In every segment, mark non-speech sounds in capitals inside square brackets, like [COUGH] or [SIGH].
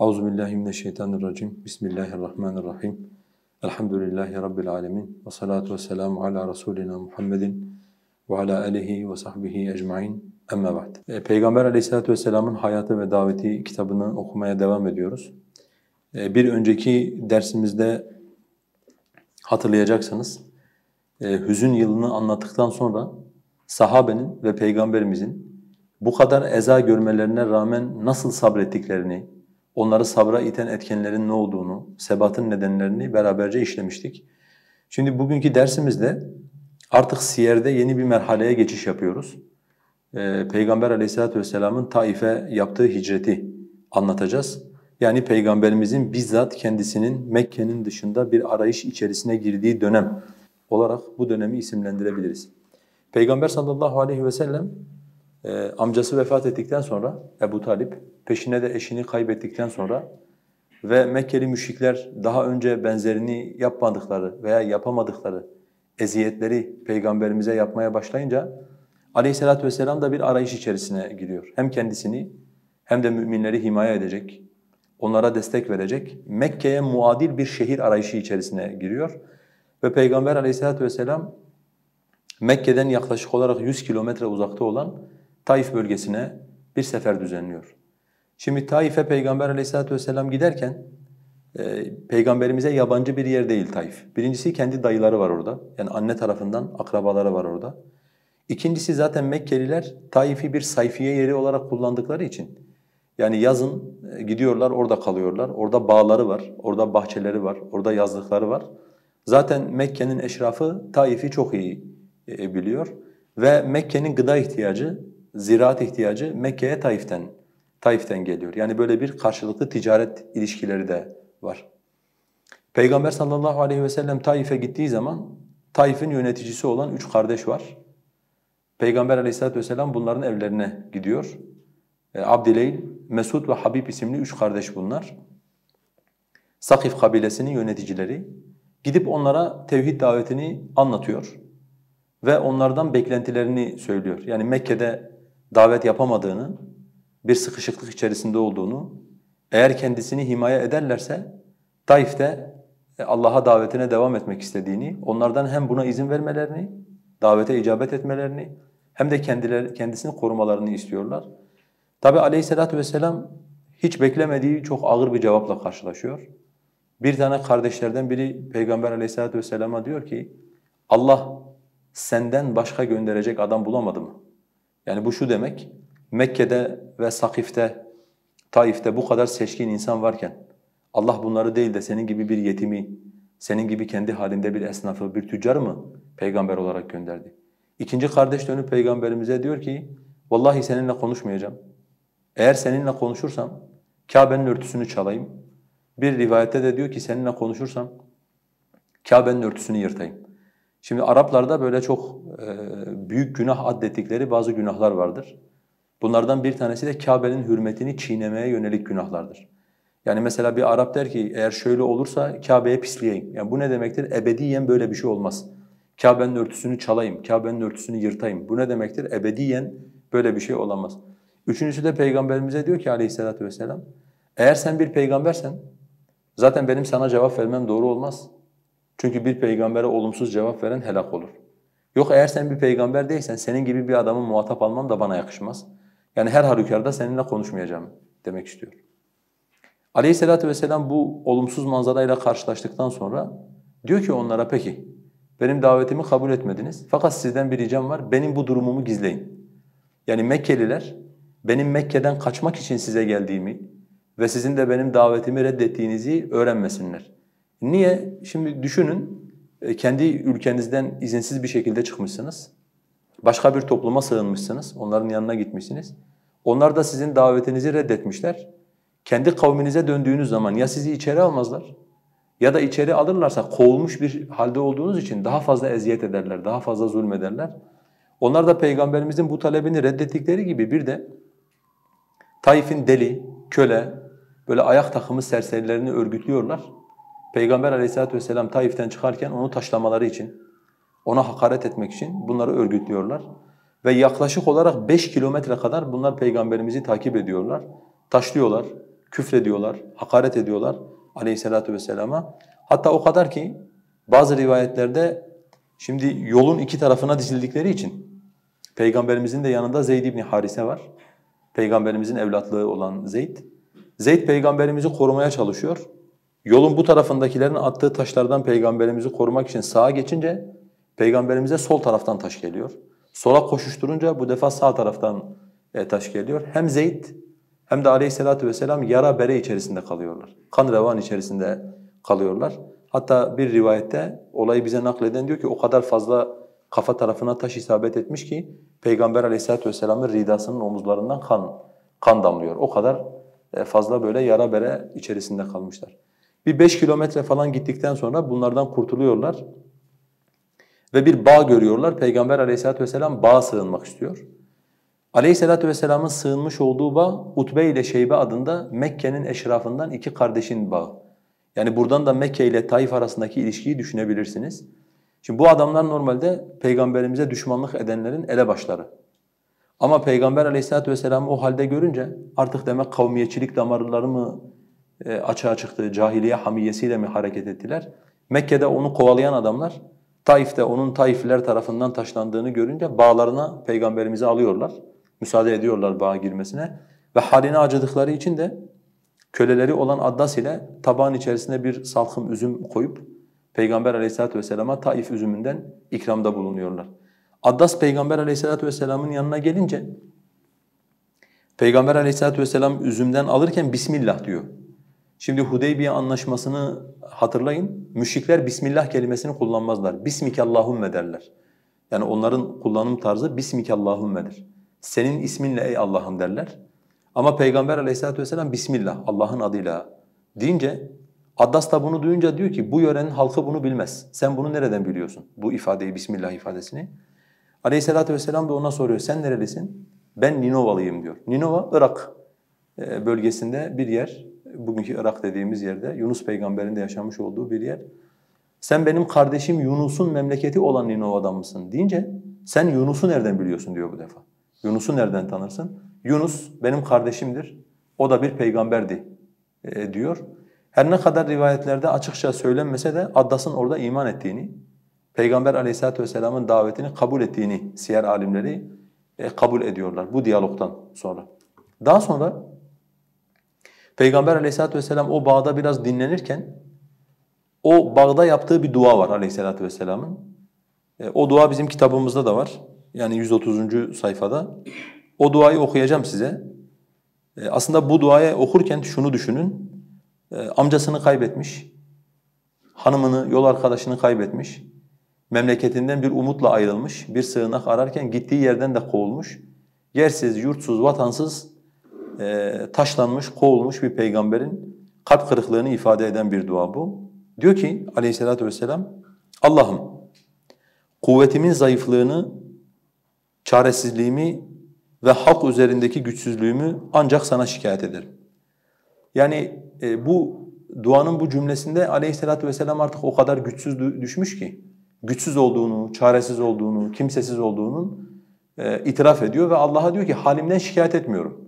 Euzu billahi mineşşeytanirracim. Bismillahirrahmanirrahim. Elhamdülillahi rabbil alamin. Ve salatu vesselamu ala rasulina Muhammedin ve ala alihi ve sahbihi ecmaîn. Amma ba'd. E, Peygamber Aleyhissalatu vesselam'ın hayatı ve daveti kitabını okumaya devam ediyoruz. E, bir önceki dersimizde hatırlayacaksınız. E, hüzün yılını anlattıktan sonra sahabenin ve peygamberimizin bu kadar eza görmelerine rağmen nasıl sabrettiklerini, onları sabra iten etkenlerin ne olduğunu, sebatın nedenlerini beraberce işlemiştik. Şimdi bugünkü dersimizde artık siyerde yeni bir merhaleye geçiş yapıyoruz. Ee, Peygamber aleyhissalatu vesselamın Taif'e yaptığı hicreti anlatacağız. Yani Peygamberimizin bizzat kendisinin Mekke'nin dışında bir arayış içerisine girdiği dönem olarak bu dönemi isimlendirebiliriz. Peygamber sallallahu aleyhi ve sellem e, amcası vefat ettikten sonra Ebu Talip, peşine de eşini kaybettikten sonra ve Mekkeli müşrikler daha önce benzerini yapmadıkları veya yapamadıkları eziyetleri Peygamberimize yapmaya başlayınca aleyhissalatü vesselam da bir arayış içerisine giriyor. Hem kendisini hem de müminleri himaye edecek, onlara destek verecek, Mekke'ye muadil bir şehir arayışı içerisine giriyor. Ve Peygamber aleyhissalatü vesselam Mekke'den yaklaşık olarak 100 kilometre uzakta olan Taif bölgesine bir sefer düzenliyor. Şimdi Taif'e Peygamber aleyhissalatu vesselam giderken e, Peygamberimize yabancı bir yer değil Taif. Birincisi kendi dayıları var orada. Yani anne tarafından akrabaları var orada. İkincisi zaten Mekkeliler Taif'i bir sayfiye yeri olarak kullandıkları için yani yazın e, gidiyorlar orada kalıyorlar. Orada bağları var, orada bahçeleri var, orada yazlıkları var. Zaten Mekke'nin eşrafı Taif'i çok iyi e, biliyor ve Mekke'nin gıda ihtiyacı ziraat ihtiyacı Mekke'ye Taif'ten Taif'ten geliyor. Yani böyle bir karşılıklı ticaret ilişkileri de var. Peygamber sallallahu aleyhi ve sellem Taif'e gittiği zaman Taif'in yöneticisi olan üç kardeş var. Peygamber aleyhissalatu vesselam bunların evlerine gidiyor. E, Abdileyl, Mesud ve Habib isimli üç kardeş bunlar. Sakif kabilesinin yöneticileri. Gidip onlara tevhid davetini anlatıyor ve onlardan beklentilerini söylüyor. Yani Mekke'de davet yapamadığını, bir sıkışıklık içerisinde olduğunu, eğer kendisini himaye ederlerse Taif'te e, Allah'a davetine devam etmek istediğini, onlardan hem buna izin vermelerini, davete icabet etmelerini hem de kendileri, kendisini korumalarını istiyorlar. Tabi aleyhissalatu vesselam hiç beklemediği çok ağır bir cevapla karşılaşıyor. Bir tane kardeşlerden biri Peygamber aleyhissalatu vesselama diyor ki, Allah senden başka gönderecek adam bulamadı mı? Yani bu şu demek, Mekke'de ve Sakif'te, Taif'te bu kadar seçkin insan varken Allah bunları değil de senin gibi bir yetimi, senin gibi kendi halinde bir esnafı, bir tüccarı mı peygamber olarak gönderdi? İkinci kardeş dönüp peygamberimize diyor ki, vallahi seninle konuşmayacağım. Eğer seninle konuşursam Kabe'nin örtüsünü çalayım. Bir rivayette de diyor ki seninle konuşursam Kabe'nin örtüsünü yırtayım. Şimdi Araplarda böyle çok e, büyük günah addettikleri bazı günahlar vardır. Bunlardan bir tanesi de Kabe'nin hürmetini çiğnemeye yönelik günahlardır. Yani mesela bir Arap der ki eğer şöyle olursa Kabe'ye pisleyeyim. Yani bu ne demektir? Ebediyen böyle bir şey olmaz. Kabe'nin örtüsünü çalayım, Kabe'nin örtüsünü yırtayım. Bu ne demektir? Ebediyen böyle bir şey olamaz. Üçüncüsü de Peygamberimize diyor ki aleyhissalatu vesselam, eğer sen bir peygambersen zaten benim sana cevap vermem doğru olmaz. Çünkü bir peygambere olumsuz cevap veren helak olur. Yok eğer sen bir peygamber değilsen senin gibi bir adamı muhatap almam da bana yakışmaz. Yani her halükarda seninle konuşmayacağım demek istiyor. Aleyhisselatü vesselam bu olumsuz manzarayla karşılaştıktan sonra diyor ki onlara peki benim davetimi kabul etmediniz fakat sizden bir ricam var benim bu durumumu gizleyin. Yani Mekkeliler benim Mekke'den kaçmak için size geldiğimi ve sizin de benim davetimi reddettiğinizi öğrenmesinler. Niye? Şimdi düşünün, kendi ülkenizden izinsiz bir şekilde çıkmışsınız. Başka bir topluma sığınmışsınız, onların yanına gitmişsiniz. Onlar da sizin davetinizi reddetmişler. Kendi kavminize döndüğünüz zaman ya sizi içeri almazlar ya da içeri alırlarsa kovulmuş bir halde olduğunuz için daha fazla eziyet ederler, daha fazla zulmederler. Onlar da Peygamberimizin bu talebini reddettikleri gibi bir de Taif'in deli, köle, böyle ayak takımı serserilerini örgütlüyorlar. Peygamber aleyhissalatu vesselam Taif'ten çıkarken onu taşlamaları için, ona hakaret etmek için bunları örgütlüyorlar. Ve yaklaşık olarak 5 kilometre kadar bunlar Peygamberimizi takip ediyorlar. Taşlıyorlar, küfrediyorlar, hakaret ediyorlar aleyhissalatu vesselama. Hatta o kadar ki bazı rivayetlerde şimdi yolun iki tarafına dizildikleri için Peygamberimizin de yanında Zeyd ibn Harise var. Peygamberimizin evlatlığı olan Zeyd. Zeyd peygamberimizi korumaya çalışıyor. Yolun bu tarafındakilerin attığı taşlardan peygamberimizi korumak için sağa geçince peygamberimize sol taraftan taş geliyor. Sola koşuşturunca bu defa sağ taraftan e, taş geliyor. Hem Zeyd hem de aleyhissalatu vesselam yara bere içerisinde kalıyorlar. Kan revan içerisinde kalıyorlar. Hatta bir rivayette olayı bize nakleden diyor ki o kadar fazla kafa tarafına taş isabet etmiş ki Peygamber aleyhissalatu vesselamın ridasının omuzlarından kan kan damlıyor. O kadar e, fazla böyle yara bere içerisinde kalmışlar. Bir beş kilometre falan gittikten sonra bunlardan kurtuluyorlar. Ve bir bağ görüyorlar. Peygamber aleyhissalatu vesselam bağa sığınmak istiyor. Aleyhissalatu vesselamın sığınmış olduğu bağ Utbe ile Şeybe adında Mekke'nin eşrafından iki kardeşin bağı. Yani buradan da Mekke ile Taif arasındaki ilişkiyi düşünebilirsiniz. Şimdi bu adamlar normalde peygamberimize düşmanlık edenlerin elebaşları. Ama peygamber aleyhissalatu vesselam'ı o halde görünce artık demek kavmiyetçilik damarları mı açığa çıktı, cahiliye hamiyesiyle mi hareket ettiler? Mekke'de onu kovalayan adamlar Taif'te onun Taifliler tarafından taşlandığını görünce bağlarına peygamberimizi alıyorlar. Müsaade ediyorlar bağa girmesine ve haline acıdıkları için de köleleri olan Addas ile tabağın içerisine bir salkım üzüm koyup Peygamber aleyhissalatu vesselama Taif üzümünden ikramda bulunuyorlar. Addas Peygamber aleyhissalatu vesselamın yanına gelince Peygamber aleyhissalatu vesselam üzümden alırken Bismillah diyor. Şimdi Hudeybiye anlaşmasını hatırlayın. Müşrikler Bismillah kelimesini kullanmazlar. Bismikallahümme derler. Yani onların kullanım tarzı Bismikallahümme'dir. Senin isminle ey Allah'ım derler. Ama Peygamber aleyhissalatu vesselam Bismillah, Allah'ın adıyla deyince Addas da bunu duyunca diyor ki bu yörenin halkı bunu bilmez. Sen bunu nereden biliyorsun? Bu ifadeyi, Bismillah ifadesini. Aleyhissalatu vesselam da ona soruyor. Sen nerelisin? Ben Ninovalıyım diyor. Ninova, Irak e, bölgesinde bir yer. Bugünkü Irak dediğimiz yerde Yunus peygamberin de yaşamış olduğu bir yer. Sen benim kardeşim Yunus'un memleketi olan Ninova'dan mısın deyince sen Yunus'u nereden biliyorsun diyor bu defa. Yunus'u nereden tanırsın? Yunus benim kardeşimdir. O da bir peygamberdi e, diyor. Her ne kadar rivayetlerde açıkça söylenmese de Addas'ın orada iman ettiğini, Peygamber aleyhissalatu vesselamın davetini kabul ettiğini siyer alimleri e, kabul ediyorlar bu diyalogtan sonra. Daha sonra Peygamber aleyhissalatu vesselam o bağda biraz dinlenirken o bağda yaptığı bir dua var aleyhissalatu vesselamın. E, o dua bizim kitabımızda da var. Yani 130. sayfada. O duayı okuyacağım size. E, aslında bu duayı okurken şunu düşünün. E, amcasını kaybetmiş, hanımını, yol arkadaşını kaybetmiş, memleketinden bir umutla ayrılmış, bir sığınak ararken gittiği yerden de kovulmuş, yersiz, yurtsuz, vatansız, e, taşlanmış, kovulmuş bir peygamberin kalp kırıklığını ifade eden bir dua bu. Diyor ki aleyhissalatu vesselam, Allah'ım kuvvetimin zayıflığını, çaresizliğimi ve hak üzerindeki güçsüzlüğümü ancak sana şikayet ederim. Yani e, bu duanın bu cümlesinde aleyhissalatu vesselam artık o kadar güçsüz düşmüş ki, güçsüz olduğunu, çaresiz olduğunu, kimsesiz olduğunun e, itiraf ediyor ve Allah'a diyor ki halimden şikayet etmiyorum.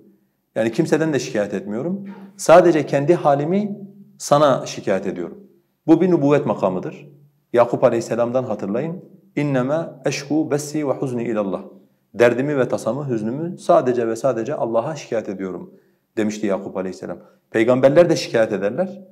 Yani kimseden de şikayet etmiyorum. Sadece kendi halimi sana şikayet ediyorum. Bu bir nübüvvet makamıdır. Yakup Aleyhisselam'dan hatırlayın. İnneme eşku bessi ve huzni ilallah. Derdimi ve tasamı, hüznümü sadece ve sadece Allah'a şikayet ediyorum demişti Yakup Aleyhisselam. Peygamberler de şikayet ederler.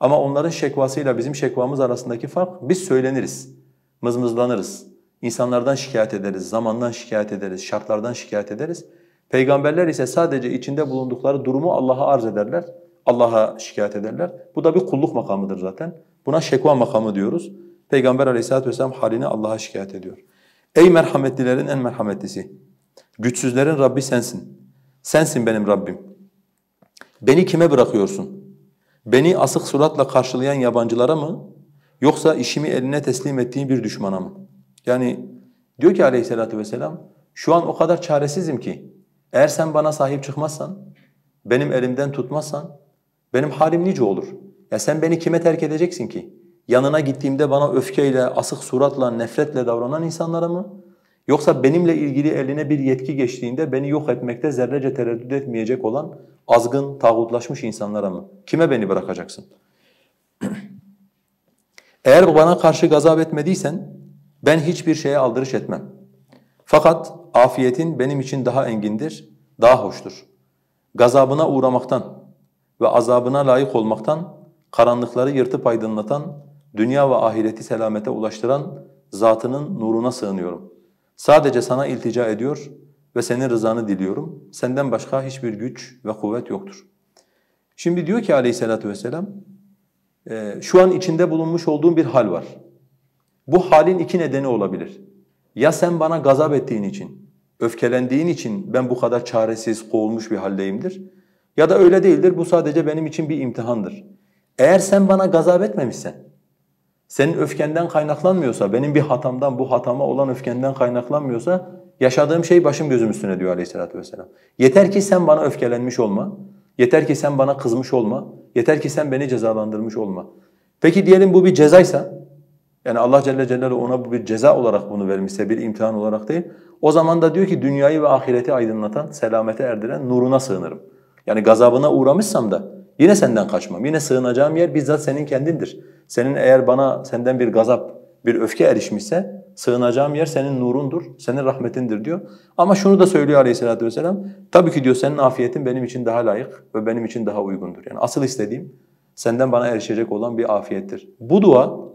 Ama onların şekvasıyla bizim şekvamız arasındaki fark biz söyleniriz, mızmızlanırız. İnsanlardan şikayet ederiz, zamandan şikayet ederiz, şartlardan şikayet ederiz. Peygamberler ise sadece içinde bulundukları durumu Allah'a arz ederler, Allah'a şikayet ederler. Bu da bir kulluk makamıdır zaten. Buna şekva makamı diyoruz. Peygamber aleyhissalatu vesselam halini Allah'a şikayet ediyor. Ey merhametlilerin en merhametlisi, güçsüzlerin Rabbi sensin. Sensin benim Rabbim. Beni kime bırakıyorsun? Beni asık suratla karşılayan yabancılara mı? Yoksa işimi eline teslim ettiğin bir düşmana mı? Yani diyor ki aleyhissalatu vesselam, şu an o kadar çaresizim ki eğer sen bana sahip çıkmazsan, benim elimden tutmazsan benim halim nice olur? Ya sen beni kime terk edeceksin ki? Yanına gittiğimde bana öfkeyle, asık suratla, nefretle davranan insanlara mı? Yoksa benimle ilgili eline bir yetki geçtiğinde beni yok etmekte zerrece tereddüt etmeyecek olan azgın, tağutlaşmış insanlara mı? Kime beni bırakacaksın? [CLEARS THROAT] Eğer bana karşı gazap etmediysen ben hiçbir şeye aldırış etmem. Fakat afiyetin benim için daha engindir, daha hoştur. Gazabına uğramaktan ve azabına layık olmaktan, karanlıkları yırtıp aydınlatan, dünya ve ahireti selamete ulaştıran zatının nuruna sığınıyorum. Sadece sana iltica ediyor ve senin rızanı diliyorum. Senden başka hiçbir güç ve kuvvet yoktur. Şimdi diyor ki aleyhissalatü vesselam, şu an içinde bulunmuş olduğum bir hal var. Bu halin iki nedeni olabilir. Ya sen bana gazap ettiğin için, öfkelendiğin için ben bu kadar çaresiz, kovulmuş bir haldeyimdir. Ya da öyle değildir, bu sadece benim için bir imtihandır. Eğer sen bana gazap etmemişsen, senin öfkenden kaynaklanmıyorsa, benim bir hatamdan, bu hatama olan öfkenden kaynaklanmıyorsa, yaşadığım şey başım gözüm üstüne diyor aleyhissalatü vesselam. Yeter ki sen bana öfkelenmiş olma, yeter ki sen bana kızmış olma, yeter ki sen beni cezalandırmış olma. Peki diyelim bu bir cezaysa, yani Allah Celle Celaluhu ona bu bir ceza olarak bunu vermişse, bir imtihan olarak değil, o zaman da diyor ki dünyayı ve ahireti aydınlatan, selamete erdiren nuruna sığınırım. Yani gazabına uğramışsam da yine senden kaçmam. Yine sığınacağım yer bizzat senin kendindir. Senin eğer bana senden bir gazap, bir öfke erişmişse sığınacağım yer senin nurundur, senin rahmetindir diyor. Ama şunu da söylüyor Aleyhisselatü vesselam. Tabii ki diyor senin afiyetin benim için daha layık ve benim için daha uygundur. Yani asıl istediğim senden bana erişecek olan bir afiyettir. Bu dua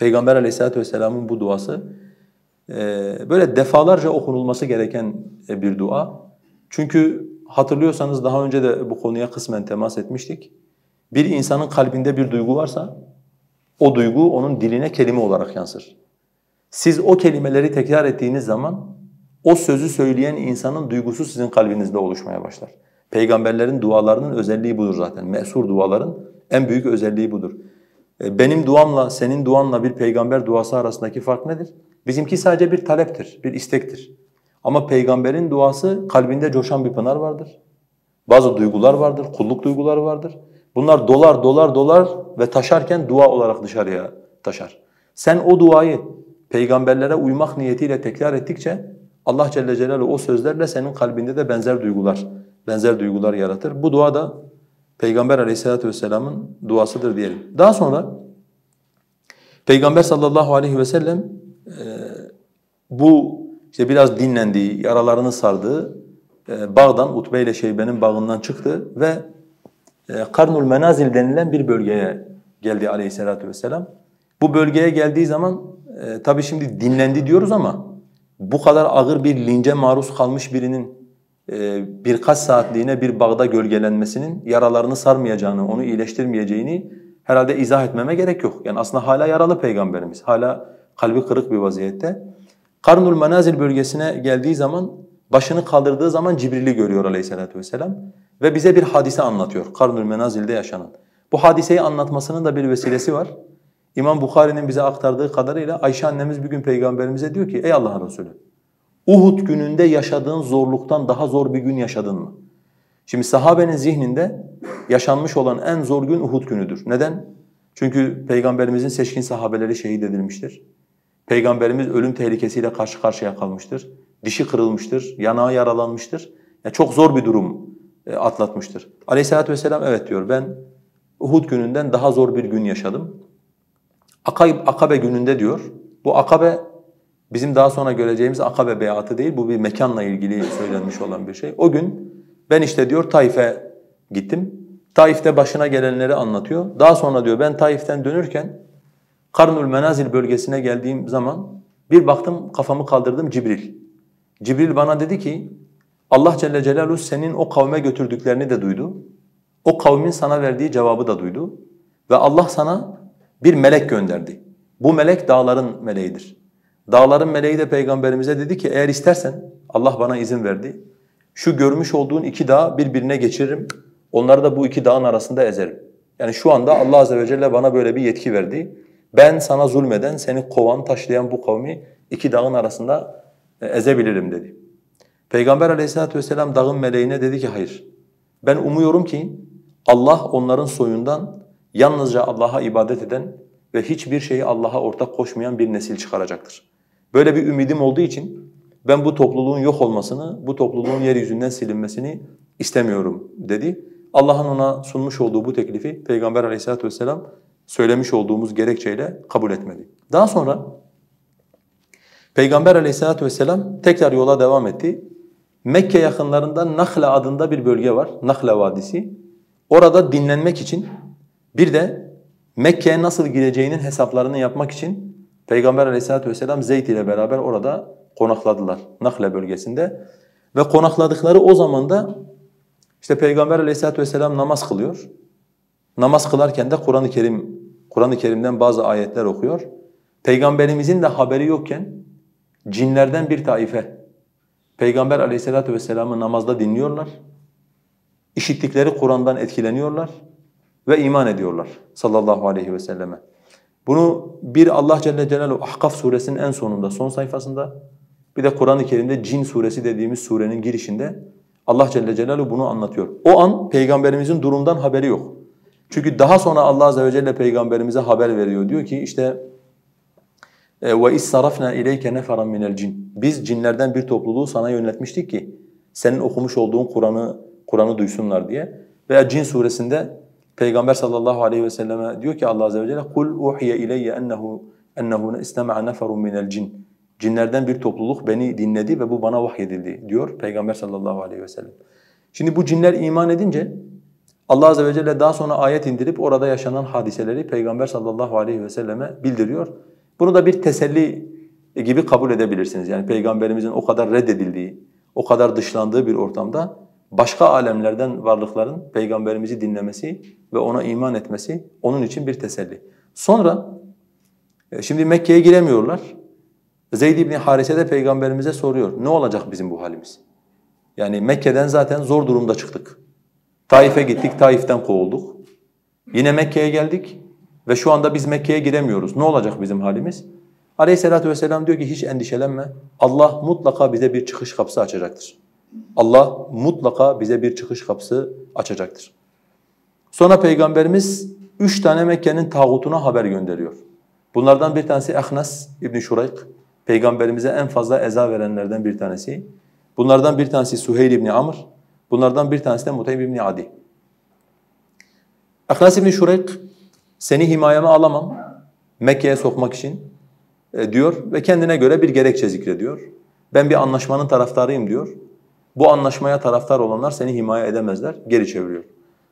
Peygamber Aleyhisselatü vesselamın bu duası e, böyle defalarca okunulması gereken e, bir dua. Çünkü hatırlıyorsanız daha önce de bu konuya kısmen temas etmiştik. Bir insanın kalbinde bir duygu varsa o duygu onun diline kelime olarak yansır. Siz o kelimeleri tekrar ettiğiniz zaman o sözü söyleyen insanın duygusu sizin kalbinizde oluşmaya başlar. Peygamberlerin dualarının özelliği budur zaten. Mesur duaların en büyük özelliği budur. E, benim duamla senin duanla bir peygamber duası arasındaki fark nedir? Bizimki sadece bir taleptir, bir istektir. Ama peygamberin duası kalbinde coşan bir pınar vardır. Bazı duygular vardır, kulluk duyguları vardır. Bunlar dolar dolar dolar ve taşarken dua olarak dışarıya taşar. Sen o duayı peygamberlere uymak niyetiyle tekrar ettikçe Allah Celle Celaluhu o sözlerle senin kalbinde de benzer duygular, benzer duygular yaratır. Bu dua da Peygamber Aleyhisselatü vesselamın duasıdır diyelim. Daha sonra Peygamber sallallahu aleyhi ve sellem e, bu işte biraz dinlendiği, yaralarını sardığı e, bağdan, Utbe ile Şeybe'nin bağından çıktı ve e, Karnul Menazil denilen bir bölgeye geldi aleyhissalatu vesselam. Bu bölgeye geldiği zaman e, tabii şimdi dinlendi diyoruz ama bu kadar ağır bir lince maruz kalmış birinin birkaç saatliğine bir bağda gölgelenmesinin yaralarını sarmayacağını, onu iyileştirmeyeceğini herhalde izah etmeme gerek yok. Yani aslında hala yaralı peygamberimiz, hala kalbi kırık bir vaziyette. Karnul Menazil bölgesine geldiği zaman başını kaldırdığı zaman Cibril'i görüyor aleyhissalatu vesselam ve bize bir hadise anlatıyor Karnul Menazil'de yaşanan. Bu hadiseyi anlatmasının da bir vesilesi var. İmam Bukhari'nin bize aktardığı kadarıyla Ayşe annemiz bir gün peygamberimize diyor ki ey Allah'ın Resulü Uhud gününde yaşadığın zorluktan daha zor bir gün yaşadın mı? Şimdi sahabenin zihninde yaşanmış olan en zor gün Uhud günüdür. Neden? Çünkü peygamberimizin seçkin sahabeleri şehit edilmiştir. Peygamberimiz ölüm tehlikesiyle karşı karşıya kalmıştır. Dişi kırılmıştır, yanağı yaralanmıştır. Yani çok zor bir durum e, atlatmıştır. Aleyhisselatü vesselam evet diyor ben Uhud gününden daha zor bir gün yaşadım. Akabe gününde diyor, bu Akabe bizim daha sonra göreceğimiz Akabe beyatı değil, bu bir mekanla ilgili söylenmiş olan bir şey. O gün ben işte diyor Taif'e gittim. Taif'te başına gelenleri anlatıyor. Daha sonra diyor ben Taif'ten dönürken Karnul Menazil bölgesine geldiğim zaman bir baktım kafamı kaldırdım Cibril. Cibril bana dedi ki Allah Celle Celaluhu senin o kavme götürdüklerini de duydu. O kavmin sana verdiği cevabı da duydu. Ve Allah sana bir melek gönderdi. Bu melek dağların meleğidir. Dağların meleği de peygamberimize dedi ki eğer istersen Allah bana izin verdi. Şu görmüş olduğun iki dağı birbirine geçiririm. Onları da bu iki dağın arasında ezerim. Yani şu anda Allah azze ve celle bana böyle bir yetki verdi. Ben sana zulmeden, seni kovan, taşlayan bu kavmi iki dağın arasında e, ezebilirim dedi. Peygamber aleyhissalatu vesselam dağın meleğine dedi ki hayır. Ben umuyorum ki Allah onların soyundan yalnızca Allah'a ibadet eden ve hiçbir şeyi Allah'a ortak koşmayan bir nesil çıkaracaktır. Böyle bir ümidim olduğu için ben bu topluluğun yok olmasını, bu topluluğun yeryüzünden silinmesini istemiyorum dedi. Allah'ın ona sunmuş olduğu bu teklifi Peygamber aleyhissalatu vesselam söylemiş olduğumuz gerekçeyle kabul etmedi. Daha sonra Peygamber aleyhissalatu vesselam tekrar yola devam etti. Mekke yakınlarında Nakhla adında bir bölge var, Nakhla Vadisi. Orada dinlenmek için bir de Mekke'ye nasıl gireceğinin hesaplarını yapmak için Peygamber aleyhissalatu vesselam Zeyd ile beraber orada konakladılar Nakhla bölgesinde. Ve konakladıkları o zaman da işte Peygamber aleyhissalatu vesselam namaz kılıyor. Namaz kılarken de Kur'an-ı Kerim Kur'an-ı Kerim'den bazı ayetler okuyor. Peygamberimizin de haberi yokken cinlerden bir taife Peygamber aleyhissalatu vesselam'ı namazda dinliyorlar. İşittikleri Kur'an'dan etkileniyorlar ve iman ediyorlar sallallahu aleyhi ve selleme. Bunu bir Allah Celle Celaluhu Ahkaf suresinin en sonunda, son sayfasında bir de Kur'an-ı Kerim'de Cin suresi dediğimiz surenin girişinde Allah Celle Celaluhu bunu anlatıyor. O an Peygamberimizin durumdan haberi yok. Çünkü daha sonra Allah Azze ve Celle Peygamberimize haber veriyor. Diyor ki işte is sarafna ileyke neferan minel cin. Biz cinlerden bir topluluğu sana yönetmiştik ki senin okumuş olduğun Kur'an'ı Kur'an'ı duysunlar diye. Veya Cin suresinde Peygamber sallallahu aleyhi ve selleme diyor ki Allah azze ve celle kul uhiye ileyye ennehu ennehu istema'a neferun minel cin. Cinlerden bir topluluk beni dinledi ve bu bana vahyedildi diyor Peygamber sallallahu aleyhi ve sellem. Şimdi bu cinler iman edince Allah azze ve celle daha sonra ayet indirip orada yaşanan hadiseleri Peygamber sallallahu aleyhi ve selleme bildiriyor. Bunu da bir teselli gibi kabul edebilirsiniz. Yani Peygamberimizin o kadar reddedildiği, o kadar dışlandığı bir ortamda başka alemlerden varlıkların Peygamberimizi dinlemesi ve ona iman etmesi onun için bir teselli. Sonra e, şimdi Mekke'ye giremiyorlar. Zeyd ibn Harise de Peygamberimize soruyor. Ne olacak bizim bu halimiz? Yani Mekke'den zaten zor durumda çıktık. Taif'e gittik, Taif'ten kovulduk. Yine Mekke'ye geldik ve şu anda biz Mekke'ye giremiyoruz. Ne olacak bizim halimiz? Aleyhisselatü vesselam diyor ki hiç endişelenme. Allah mutlaka bize bir çıkış kapısı açacaktır. Allah mutlaka bize bir çıkış kapısı açacaktır. Sonra Peygamberimiz üç tane Mekke'nin tağutuna haber gönderiyor. Bunlardan bir tanesi Ahnas İbn Şurayk. Peygamberimize en fazla eza verenlerden bir tanesi. Bunlardan bir tanesi Suheyl İbn Amr. Bunlardan bir tanesi de Mutaym İbn Adi. Ahnas İbn Şurayk seni himayeme alamam Mekke'ye sokmak için e, diyor ve kendine göre bir gerekçe zikrediyor. Ben bir anlaşmanın taraftarıyım diyor. Bu anlaşmaya taraftar olanlar seni himaye edemezler, geri çeviriyor.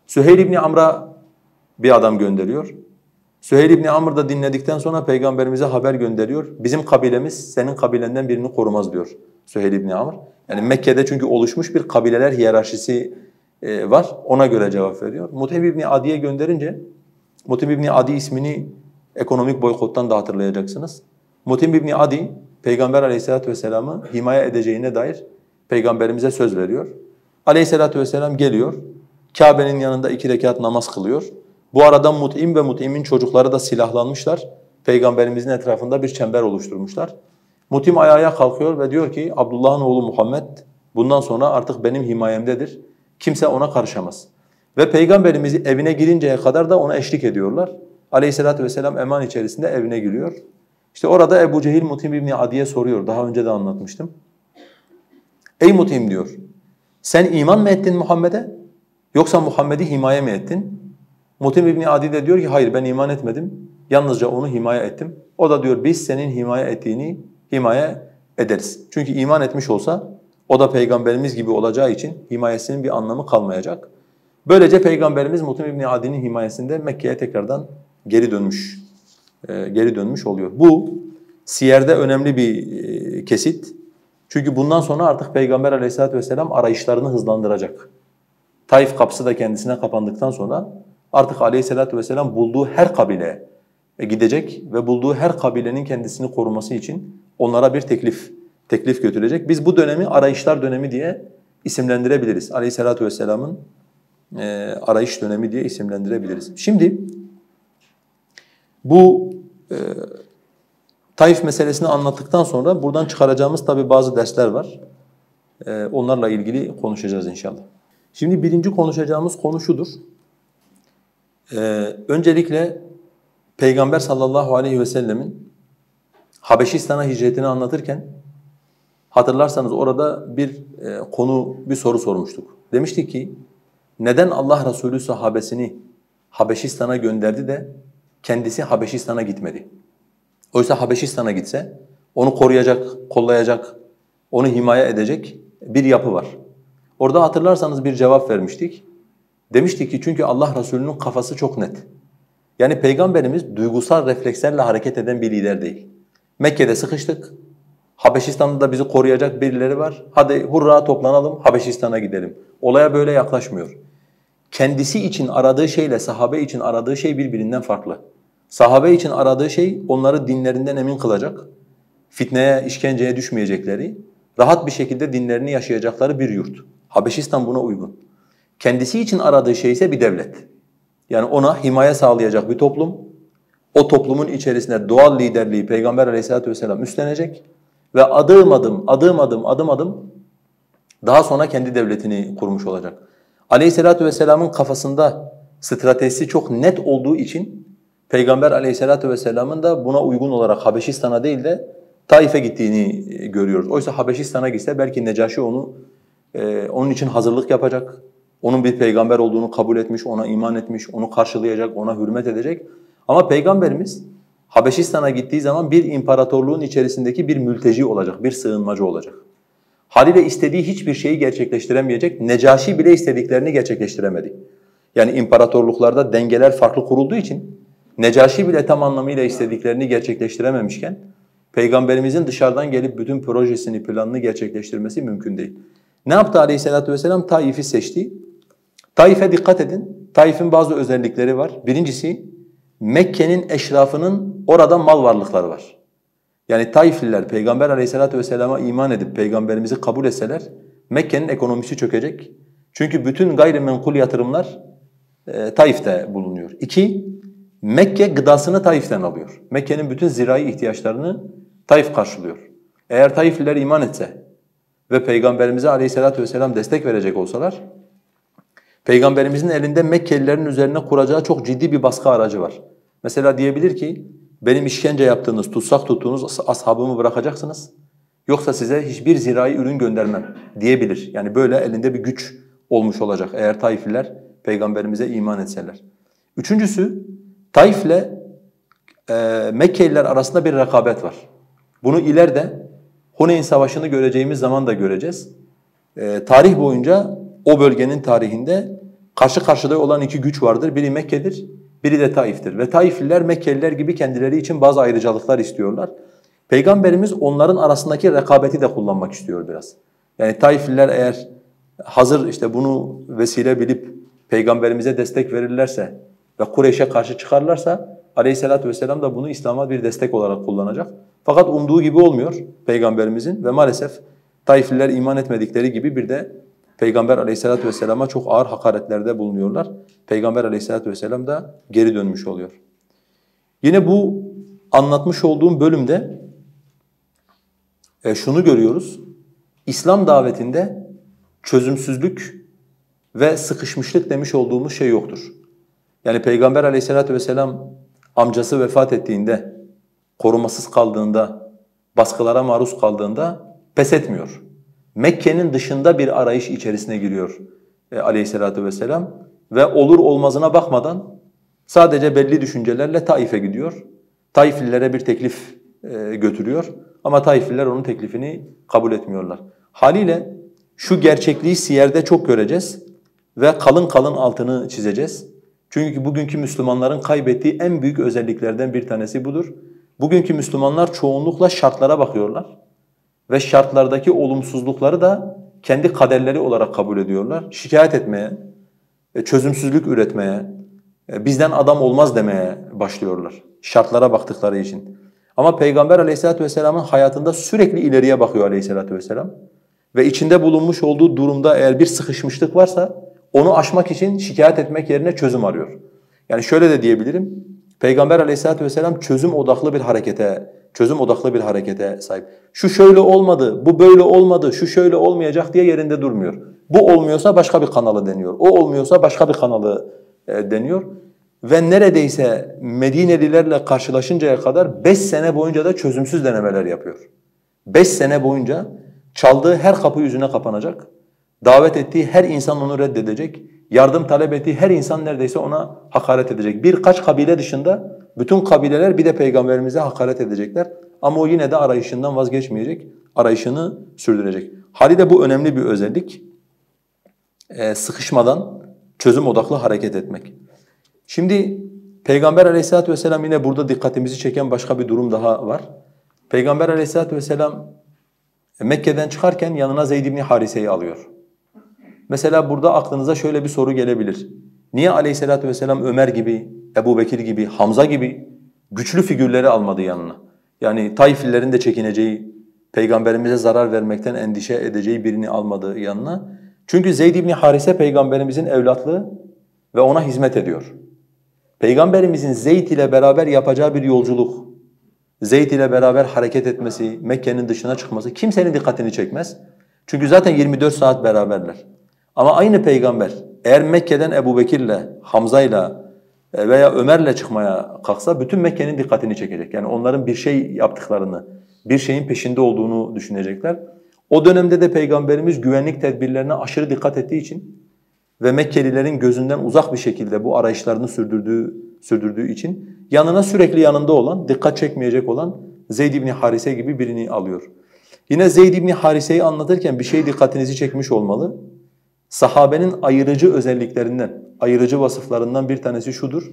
Süheyl İbni Amr'a bir adam gönderiyor. Süheyl İbni Amr da dinledikten sonra peygamberimize haber gönderiyor. Bizim kabilemiz senin kabilenden birini korumaz diyor Süheyl İbni Amr. Yani Mekke'de çünkü oluşmuş bir kabileler hiyerarşisi e, var. Ona göre cevap veriyor. Muteb İbni Adi'ye gönderince Muteb İbni Adi ismini ekonomik boykottan da hatırlayacaksınız. Muteb İbni Adi Peygamber Aleyhisselatü vesselam'ı himaye edeceğine dair Peygamberimize söz veriyor. Aleyhisselatü vesselam geliyor. Kabe'nin yanında iki rekat namaz kılıyor. Bu arada Mut'im ve Mut'im'in çocukları da silahlanmışlar. Peygamberimizin etrafında bir çember oluşturmuşlar. Mut'im ayağa kalkıyor ve diyor ki Abdullah'ın oğlu Muhammed bundan sonra artık benim himayemdedir. Kimse ona karışamaz. Ve Peygamberimizi evine girinceye kadar da ona eşlik ediyorlar. Aleyhisselatü vesselam eman içerisinde evine giriyor. İşte orada Ebu Cehil Mutim İbni Adi'ye soruyor. Daha önce de anlatmıştım. Ey Mutim diyor. Sen iman mı ettin Muhammed'e yoksa Muhammed'i himaye mi ettin? Mutim İbni Adi de diyor ki hayır ben iman etmedim. Yalnızca onu himaye ettim. O da diyor biz senin himaye ettiğini himaye ederiz. Çünkü iman etmiş olsa o da peygamberimiz gibi olacağı için himayesinin bir anlamı kalmayacak. Böylece peygamberimiz Mutim İbni Adi'nin himayesinde Mekke'ye tekrardan geri dönmüş. E, geri dönmüş oluyor. Bu siyerde önemli bir e, kesit. Çünkü bundan sonra artık Peygamber aleyhissalatu vesselam arayışlarını hızlandıracak. Taif kapısı da kendisine kapandıktan sonra artık aleyhissalatu vesselam bulduğu her kabileye gidecek ve bulduğu her kabilenin kendisini koruması için onlara bir teklif teklif götürecek. Biz bu dönemi arayışlar dönemi diye isimlendirebiliriz. Aleyhissalatu vesselamın e, arayış dönemi diye isimlendirebiliriz. Şimdi bu e, Taif meselesini anlattıktan sonra buradan çıkaracağımız tabi bazı dersler var. Ee, onlarla ilgili konuşacağız inşallah. Şimdi birinci konuşacağımız konu şudur. Ee, öncelikle Peygamber sallallahu aleyhi ve sellemin Habeşistan'a hicretini anlatırken hatırlarsanız orada bir e, konu, bir soru sormuştuk. Demiştik ki neden Allah Resulü sahabesini Habeşistan'a gönderdi de kendisi Habeşistan'a gitmedi? Oysa Habeşistan'a gitse onu koruyacak, kollayacak, onu himaye edecek bir yapı var. Orada hatırlarsanız bir cevap vermiştik. Demiştik ki çünkü Allah Resulü'nün kafası çok net. Yani Peygamberimiz duygusal reflekslerle hareket eden bir lider değil. Mekke'de sıkıştık. Habeşistan'da da bizi koruyacak birileri var. Hadi hurra toplanalım, Habeşistan'a gidelim. Olaya böyle yaklaşmıyor. Kendisi için aradığı şeyle sahabe için aradığı şey birbirinden farklı. Sahabe için aradığı şey onları dinlerinden emin kılacak, fitneye, işkenceye düşmeyecekleri, rahat bir şekilde dinlerini yaşayacakları bir yurt. Habeşistan buna uygun. Kendisi için aradığı şey ise bir devlet. Yani ona himaye sağlayacak bir toplum, o toplumun içerisinde doğal liderliği Peygamber aleyhissalatu vesselam üstlenecek ve adım adım, adım adım, adım adım daha sonra kendi devletini kurmuş olacak. Aleyhissalatu vesselamın kafasında stratejisi çok net olduğu için Peygamber aleyhissalatu vesselamın da buna uygun olarak Habeşistan'a değil de Taif'e gittiğini e, görüyoruz. Oysa Habeşistan'a gitse belki Necaşi onu e, onun için hazırlık yapacak. Onun bir peygamber olduğunu kabul etmiş, ona iman etmiş, onu karşılayacak, ona hürmet edecek. Ama peygamberimiz Habeşistan'a gittiği zaman bir imparatorluğun içerisindeki bir mülteci olacak, bir sığınmacı olacak. Haliyle istediği hiçbir şeyi gerçekleştiremeyecek. Necaşi bile istediklerini gerçekleştiremedi. Yani imparatorluklarda dengeler farklı kurulduğu için Necaşi bile tam anlamıyla istediklerini gerçekleştirememişken Peygamberimizin dışarıdan gelip bütün projesini, planını gerçekleştirmesi mümkün değil. Ne yaptı aleyhissalatu vesselam? Taif'i seçti. Taif'e dikkat edin. Taif'in bazı özellikleri var. Birincisi Mekke'nin eşrafının orada mal varlıkları var. Yani Taifliler Peygamber aleyhissalatu vesselama iman edip peygamberimizi kabul etseler Mekke'nin ekonomisi çökecek. Çünkü bütün gayrimenkul yatırımlar e, Taif'te bulunuyor. İki, Mekke gıdasını Taif'ten alıyor. Mekke'nin bütün zirai ihtiyaçlarını Taif karşılıyor. Eğer Taifliler iman etse ve Peygamberimize aleyhissalatu vesselam destek verecek olsalar, Peygamberimizin elinde Mekkelilerin üzerine kuracağı çok ciddi bir baskı aracı var. Mesela diyebilir ki, benim işkence yaptığınız, tutsak tuttuğunuz ashabımı bırakacaksınız. Yoksa size hiçbir zirai ürün göndermem diyebilir. Yani böyle elinde bir güç olmuş olacak eğer Taifliler Peygamberimize iman etseler. Üçüncüsü, Taif'le e, Mekkeliler arasında bir rekabet var. Bunu ileride Huneyn Savaşı'nı göreceğimiz zaman da göreceğiz. E, tarih boyunca o bölgenin tarihinde karşı karşıda olan iki güç vardır. Biri Mekke'dir, biri de Taif'tir. Ve Taifliler Mekkeliler gibi kendileri için bazı ayrıcalıklar istiyorlar. Peygamberimiz onların arasındaki rekabeti de kullanmak istiyor biraz. Yani Taifliler eğer hazır işte bunu vesile bilip peygamberimize destek verirlerse ve Kureyş'e karşı çıkarlarsa Aleyhisselatü vesselam da bunu İslam'a bir destek olarak kullanacak. Fakat umduğu gibi olmuyor peygamberimizin ve maalesef Taifliler iman etmedikleri gibi bir de Peygamber aleyhissalatu vesselama çok ağır hakaretlerde bulunuyorlar. Peygamber aleyhissalatu vesselam da geri dönmüş oluyor. Yine bu anlatmış olduğum bölümde e, şunu görüyoruz. İslam davetinde çözümsüzlük ve sıkışmışlık demiş olduğumuz şey yoktur. Yani Peygamber aleyhissalatu vesselam amcası vefat ettiğinde, korumasız kaldığında, baskılara maruz kaldığında pes etmiyor. Mekke'nin dışında bir arayış içerisine giriyor e, aleyhissalatu vesselam ve olur olmazına bakmadan sadece belli düşüncelerle Taif'e gidiyor. Taiflilere bir teklif e, götürüyor ama Taifliler onun teklifini kabul etmiyorlar. Haliyle şu gerçekliği siyerde çok göreceğiz ve kalın kalın altını çizeceğiz. Çünkü bugünkü Müslümanların kaybettiği en büyük özelliklerden bir tanesi budur. Bugünkü Müslümanlar çoğunlukla şartlara bakıyorlar ve şartlardaki olumsuzlukları da kendi kaderleri olarak kabul ediyorlar. Şikayet etmeye, e, çözümsüzlük üretmeye, e, bizden adam olmaz demeye başlıyorlar şartlara baktıkları için. Ama Peygamber aleyhissalatu vesselamın hayatında sürekli ileriye bakıyor aleyhissalatu vesselam. Ve içinde bulunmuş olduğu durumda eğer bir sıkışmışlık varsa onu aşmak için şikayet etmek yerine çözüm arıyor. Yani şöyle de diyebilirim. Peygamber aleyhissalatu vesselam çözüm odaklı bir harekete, çözüm odaklı bir harekete sahip. Şu şöyle olmadı, bu böyle olmadı, şu şöyle olmayacak diye yerinde durmuyor. Bu olmuyorsa başka bir kanalı deniyor. O olmuyorsa başka bir kanalı e, deniyor. ve neredeyse Medinelilerle karşılaşıncaya kadar beş sene boyunca da çözümsüz denemeler yapıyor. Beş sene boyunca çaldığı her kapı yüzüne kapanacak, davet ettiği her insan onu reddedecek, yardım talep ettiği her insan neredeyse ona hakaret edecek. Birkaç kabile dışında bütün kabileler bir de peygamberimize hakaret edecekler. Ama o yine de arayışından vazgeçmeyecek, arayışını sürdürecek. Haliyle bu önemli bir özellik. Ee, sıkışmadan çözüm odaklı hareket etmek. Şimdi Peygamber aleyhissalatu vesselam yine burada dikkatimizi çeken başka bir durum daha var. Peygamber aleyhissalatu vesselam Mekke'den çıkarken yanına Zeyd ibn Harise'yi alıyor. Mesela burada aklınıza şöyle bir soru gelebilir. Niye aleyhissalatu vesselam Ömer gibi, Ebu Bekir gibi, Hamza gibi güçlü figürleri almadı yanına? Yani Taiflilerin de çekineceği, peygamberimize zarar vermekten endişe edeceği birini almadı yanına. Çünkü Zeyd ibn Harise peygamberimizin evlatlığı ve ona hizmet ediyor. Peygamberimizin Zeyd ile beraber yapacağı bir yolculuk, Zeyd ile beraber hareket etmesi, Mekke'nin dışına çıkması kimsenin dikkatini çekmez. Çünkü zaten 24 saat beraberler. Ama aynı peygamber eğer Mekke'den Ebu Bekir'le, Hamza'yla e, veya Ömer'le çıkmaya kalksa bütün Mekke'nin dikkatini çekecek. Yani onların bir şey yaptıklarını, bir şeyin peşinde olduğunu düşünecekler. O dönemde de Peygamberimiz güvenlik tedbirlerine aşırı dikkat ettiği için ve Mekkelilerin gözünden uzak bir şekilde bu arayışlarını sürdürdüğü, sürdürdüğü için yanına sürekli yanında olan, dikkat çekmeyecek olan Zeyd ibn Harise gibi birini alıyor. Yine Zeyd ibn Harise'yi anlatırken bir şey dikkatinizi çekmiş olmalı. Sahabenin ayırıcı özelliklerinden, ayırıcı vasıflarından bir tanesi şudur.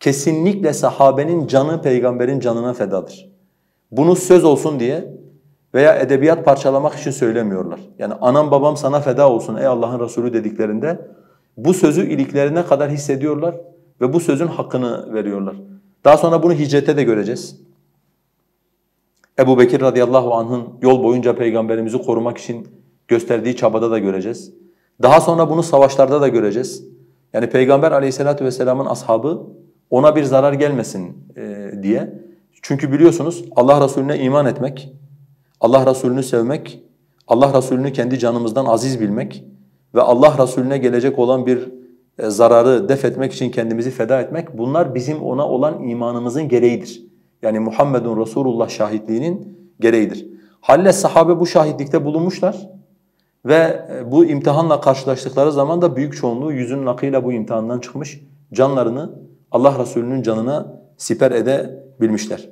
Kesinlikle sahabenin canı peygamberin canına fedadır. Bunu söz olsun diye veya edebiyat parçalamak için söylemiyorlar. Yani anam babam sana feda olsun ey Allah'ın Resulü dediklerinde bu sözü iliklerine kadar hissediyorlar ve bu sözün hakkını veriyorlar. Daha sonra bunu hicrete de göreceğiz. Ebu Bekir radıyallahu anh'ın yol boyunca peygamberimizi korumak için gösterdiği çabada da göreceğiz. Daha sonra bunu savaşlarda da göreceğiz. Yani Peygamber aleyhissalatu vesselamın ashabı ona bir zarar gelmesin e, diye. Çünkü biliyorsunuz Allah Resulüne iman etmek, Allah Resulünü sevmek, Allah Resulünü kendi canımızdan aziz bilmek ve Allah Resulüne gelecek olan bir e, zararı def etmek için kendimizi feda etmek bunlar bizim ona olan imanımızın gereğidir. Yani Muhammedun Resulullah şahitliğinin gereğidir. Halle sahabe bu şahitlikte bulunmuşlar ve e, bu imtihanla karşılaştıkları zaman da büyük çoğunluğu yüzünün akıyla bu imtihandan çıkmış, canlarını Allah Resulü'nün canına siper edebilmişler.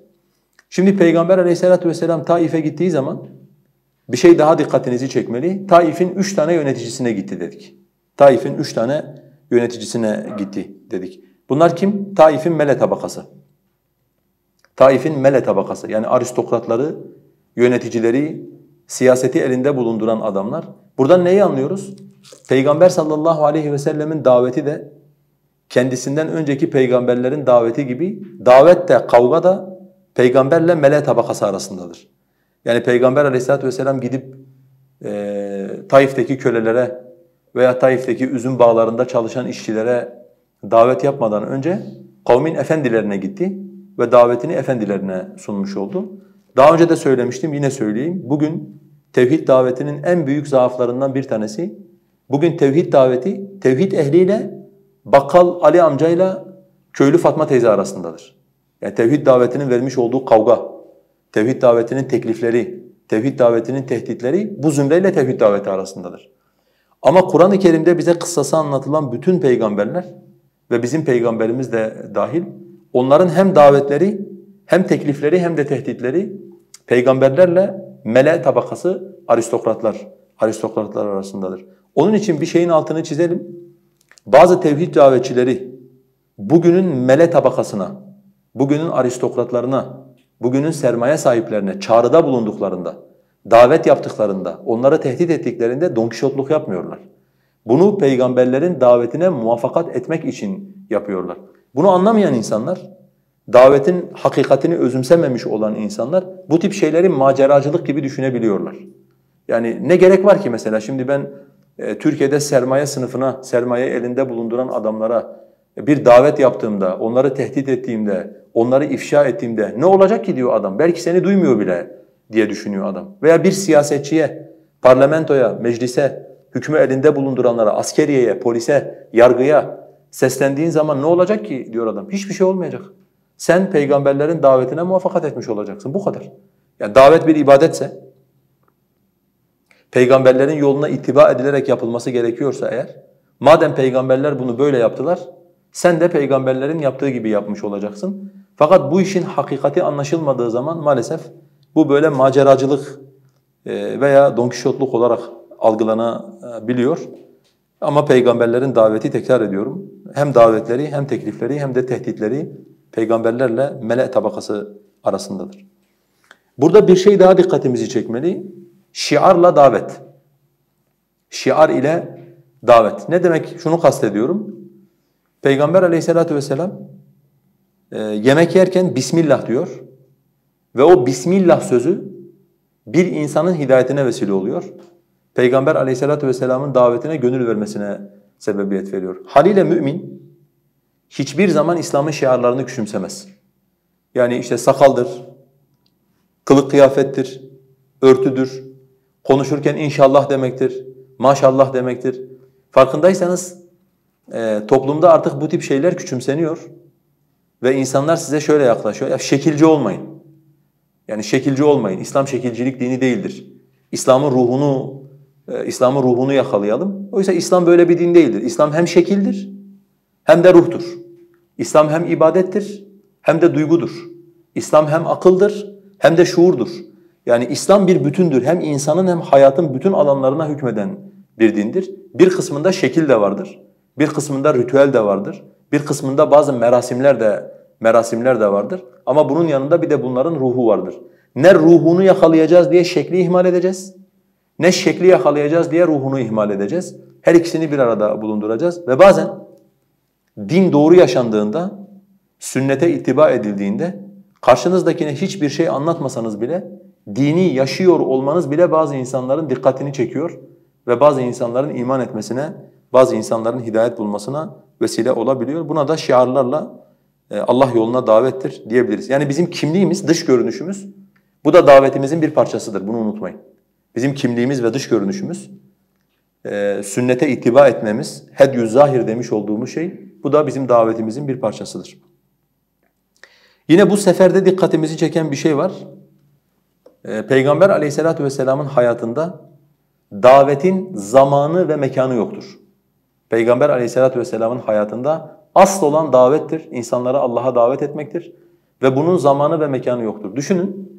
Şimdi Peygamber aleyhissalatu vesselam Taif'e gittiği zaman bir şey daha dikkatinizi çekmeli. Taif'in üç tane yöneticisine gitti dedik. Taif'in üç tane yöneticisine gitti dedik. Bunlar kim? Taif'in mele tabakası. Taif'in mele tabakası yani aristokratları, yöneticileri, siyaseti elinde bulunduran adamlar. Buradan neyi anlıyoruz? Peygamber sallallahu aleyhi ve sellemin daveti de kendisinden önceki peygamberlerin daveti gibi davet de kavga da peygamberle mele tabakası arasındadır. Yani peygamber aleyhissalatu vesselam gidip e, Taif'teki kölelere veya Taif'teki üzüm bağlarında çalışan işçilere davet yapmadan önce kavmin efendilerine gitti ve davetini efendilerine sunmuş oldu. Daha önce de söylemiştim, yine söyleyeyim. Bugün tevhid davetinin en büyük zaaflarından bir tanesi, bugün tevhid daveti, tevhid ehliyle bakkal Ali amcayla köylü Fatma teyze arasındadır. Yani tevhid davetinin vermiş olduğu kavga, tevhid davetinin teklifleri, tevhid davetinin tehditleri bu zümreyle tevhid daveti arasındadır. Ama Kur'an-ı Kerim'de bize kıssası anlatılan bütün peygamberler ve bizim peygamberimiz de dahil, onların hem davetleri, hem teklifleri hem de tehditleri peygamberlerle mele tabakası aristokratlar, aristokratlar arasındadır. Onun için bir şeyin altını çizelim. Bazı tevhid davetçileri bugünün mele tabakasına, bugünün aristokratlarına, bugünün sermaye sahiplerine çağrıda bulunduklarında, davet yaptıklarında, onları tehdit ettiklerinde donkişotluk yapmıyorlar. Bunu peygamberlerin davetine muvaffakat etmek için yapıyorlar. Bunu anlamayan insanlar, davetin hakikatini özümsememiş olan insanlar bu tip şeyleri maceracılık gibi düşünebiliyorlar. Yani ne gerek var ki mesela şimdi ben e, Türkiye'de sermaye sınıfına, sermaye elinde bulunduran adamlara bir davet yaptığımda, onları tehdit ettiğimde, onları ifşa ettiğimde ne olacak ki diyor adam. Belki seni duymuyor bile diye düşünüyor adam. Veya bir siyasetçiye, parlamentoya, meclise, hükmü elinde bulunduranlara, askeriyeye, polise, yargıya seslendiğin zaman ne olacak ki diyor adam. Hiçbir şey olmayacak. Sen peygamberlerin davetine muvaffakat etmiş olacaksın. Bu kadar. Yani davet bir ibadetse, peygamberlerin yoluna ittiba edilerek yapılması gerekiyorsa eğer, madem peygamberler bunu böyle yaptılar, sen de peygamberlerin yaptığı gibi yapmış olacaksın. Fakat bu işin hakikati anlaşılmadığı zaman maalesef bu böyle maceracılık e, veya donkişotluk olarak algılanabiliyor. Ama peygamberlerin daveti tekrar ediyorum. Hem davetleri hem teklifleri hem de tehditleri peygamberlerle mele tabakası arasındadır. Burada bir şey daha dikkatimizi çekmeli. Şiarla davet. Şiar ile davet. Ne demek? Şunu kastediyorum. Peygamber aleyhissalatu vesselam e, yemek yerken Bismillah diyor. Ve o Bismillah sözü bir insanın hidayetine vesile oluyor. Peygamber aleyhissalatu vesselamın davetine gönül vermesine sebebiyet veriyor. Haliyle mümin hiçbir zaman İslam'ın şiarlarını küçümsemez. Yani işte sakaldır, kılık kıyafettir, örtüdür, konuşurken inşallah demektir, maşallah demektir. Farkındaysanız e, toplumda artık bu tip şeyler küçümseniyor ve insanlar size şöyle yaklaşıyor, ya şekilci olmayın. Yani şekilci olmayın, İslam şekilcilik dini değildir. İslam'ın ruhunu e, İslam'ın ruhunu yakalayalım. Oysa İslam böyle bir din değildir. İslam hem şekildir hem de ruhtur. İslam hem ibadettir hem de duygudur. İslam hem akıldır hem de şuurdur. Yani İslam bir bütündür. Hem insanın hem hayatın bütün alanlarına hükmeden bir dindir. Bir kısmında şekil de vardır. Bir kısmında ritüel de vardır. Bir kısmında bazı merasimler de merasimler de vardır. Ama bunun yanında bir de bunların ruhu vardır. Ne ruhunu yakalayacağız diye şekli ihmal edeceğiz. Ne şekli yakalayacağız diye ruhunu ihmal edeceğiz. Her ikisini bir arada bulunduracağız ve bazen din doğru yaşandığında, sünnete ittiba edildiğinde karşınızdakine hiçbir şey anlatmasanız bile dini yaşıyor olmanız bile bazı insanların dikkatini çekiyor ve bazı insanların iman etmesine, bazı insanların hidayet bulmasına vesile olabiliyor. Buna da şiarlarla e, Allah yoluna davettir diyebiliriz. Yani bizim kimliğimiz, dış görünüşümüz bu da davetimizin bir parçasıdır. Bunu unutmayın. Bizim kimliğimiz ve dış görünüşümüz, e, sünnete ittiba etmemiz, hedyü zahir demiş olduğumuz şey, bu da bizim davetimizin bir parçasıdır. Yine bu seferde dikkatimizi çeken bir şey var. E, Peygamber aleyhissalatu vesselamın hayatında davetin zamanı ve mekanı yoktur. Peygamber aleyhissalatu vesselamın hayatında asıl olan davettir, insanları Allah'a davet etmektir ve bunun zamanı ve mekanı yoktur. Düşünün,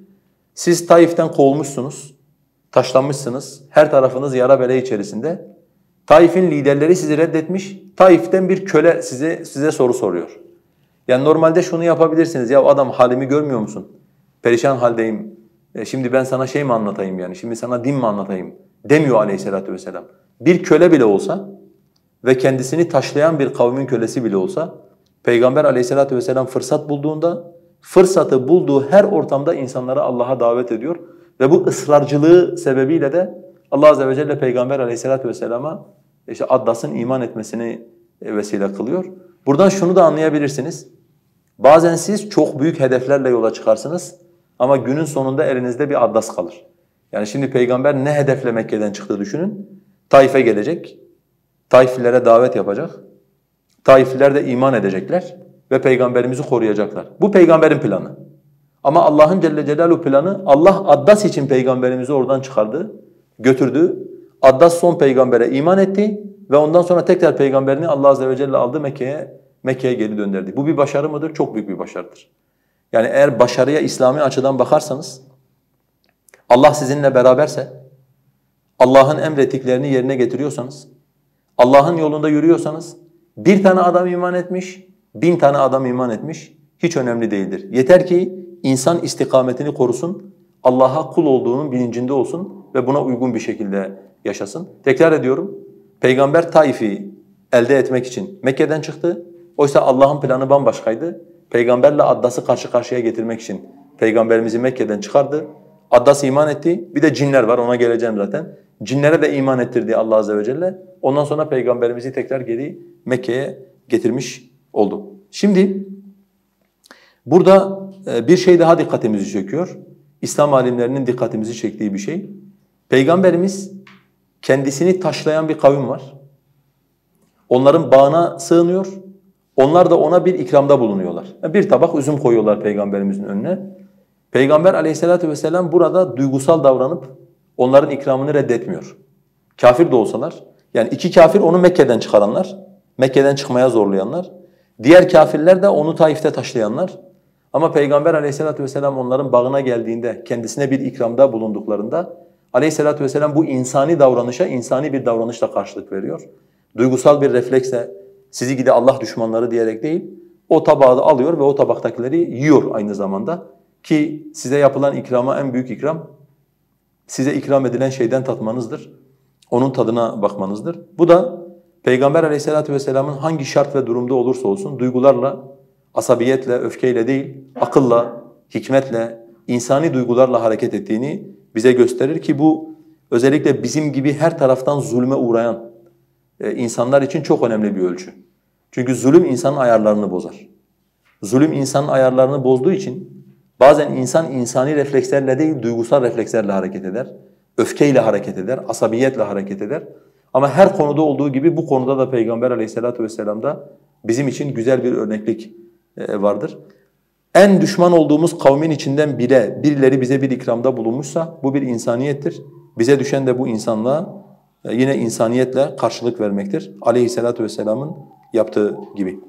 siz Taif'ten kovulmuşsunuz, taşlanmışsınız. Her tarafınız yara bere içerisinde. Taif'in liderleri sizi reddetmiş. Taif'ten bir köle size size soru soruyor. Yani normalde şunu yapabilirsiniz. Ya adam halimi görmüyor musun? Perişan haldeyim. E şimdi ben sana şey mi anlatayım yani? Şimdi sana din mi anlatayım? Demiyor aleyhissalatü vesselam. Bir köle bile olsa ve kendisini taşlayan bir kavmin kölesi bile olsa Peygamber aleyhissalatü vesselam fırsat bulduğunda fırsatı bulduğu her ortamda insanları Allah'a davet ediyor ve bu ısrarcılığı sebebiyle de Allah azze ve celle Peygamber aleyhissalatu vesselama işte Addas'ın iman etmesini vesile kılıyor. Buradan şunu da anlayabilirsiniz. Bazen siz çok büyük hedeflerle yola çıkarsınız ama günün sonunda elinizde bir Addas kalır. Yani şimdi peygamber ne hedefle Mekke'den çıktı düşünün. Taif'e gelecek. Taiflilere davet yapacak. Taifliler de iman edecekler ve peygamberimizi koruyacaklar. Bu peygamberin planı. Ama Allah'ın Celle Celaluhu planı Allah Addas için peygamberimizi oradan çıkardı, götürdü. Addas son peygambere iman etti ve ondan sonra tekrar peygamberini Allah azze ve celle aldı Mekke'ye Mekke'ye geri döndürdü. Bu bir başarı mıdır? Çok büyük bir başarıdır. Yani eğer başarıya İslami açıdan bakarsanız Allah sizinle beraberse, Allah'ın emrettiklerini yerine getiriyorsanız, Allah'ın yolunda yürüyorsanız bir tane adam iman etmiş, bin tane adam iman etmiş hiç önemli değildir. Yeter ki insan istikametini korusun, Allah'a kul olduğunun bilincinde olsun ve buna uygun bir şekilde yaşasın. Tekrar ediyorum, Peygamber Taif'i elde etmek için Mekke'den çıktı. Oysa Allah'ın planı bambaşkaydı. Peygamberle Addas'ı karşı karşıya getirmek için Peygamberimizi Mekke'den çıkardı. Addas iman etti. Bir de cinler var ona geleceğim zaten. Cinlere de iman ettirdi Allah azze ve celle. Ondan sonra peygamberimizi tekrar geri Mekke'ye getirmiş oldu. Şimdi burada ee, bir şey daha dikkatimizi çekiyor. İslam alimlerinin dikkatimizi çektiği bir şey. Peygamberimiz kendisini taşlayan bir kavim var. Onların bağına sığınıyor. Onlar da ona bir ikramda bulunuyorlar. Bir tabak üzüm koyuyorlar Peygamberimizin önüne. Peygamber aleyhissalatu vesselam burada duygusal davranıp onların ikramını reddetmiyor. Kafir de olsalar, yani iki kafir onu Mekke'den çıkaranlar, Mekke'den çıkmaya zorlayanlar. Diğer kafirler de onu Taif'te taşlayanlar. Ama Peygamber aleyhissalatu vesselam onların bağına geldiğinde, kendisine bir ikramda bulunduklarında aleyhissalatu vesselam bu insani davranışa insani bir davranışla karşılık veriyor. Duygusal bir refleksle sizi gide Allah düşmanları diyerek değil, o tabağı alıyor ve o tabaktakileri yiyor aynı zamanda. Ki size yapılan ikrama en büyük ikram, size ikram edilen şeyden tatmanızdır. Onun tadına bakmanızdır. Bu da Peygamber aleyhissalatu vesselamın hangi şart ve durumda olursa olsun duygularla, asabiyetle, öfkeyle değil, akılla, hikmetle, insani duygularla hareket ettiğini bize gösterir ki bu özellikle bizim gibi her taraftan zulme uğrayan e, insanlar için çok önemli bir ölçü. Çünkü zulüm insanın ayarlarını bozar. Zulüm insanın ayarlarını bozduğu için bazen insan insani reflekslerle değil duygusal reflekslerle hareket eder. Öfkeyle hareket eder, asabiyetle hareket eder. Ama her konuda olduğu gibi bu konuda da Peygamber aleyhissalatu vesselam'da bizim için güzel bir örneklik e, vardır. En düşman olduğumuz kavmin içinden bile birileri bize bir ikramda bulunmuşsa bu bir insaniyettir. Bize düşen de bu insanlığa e, yine insaniyetle karşılık vermektir. Aleyhissalatu vesselamın yaptığı gibi.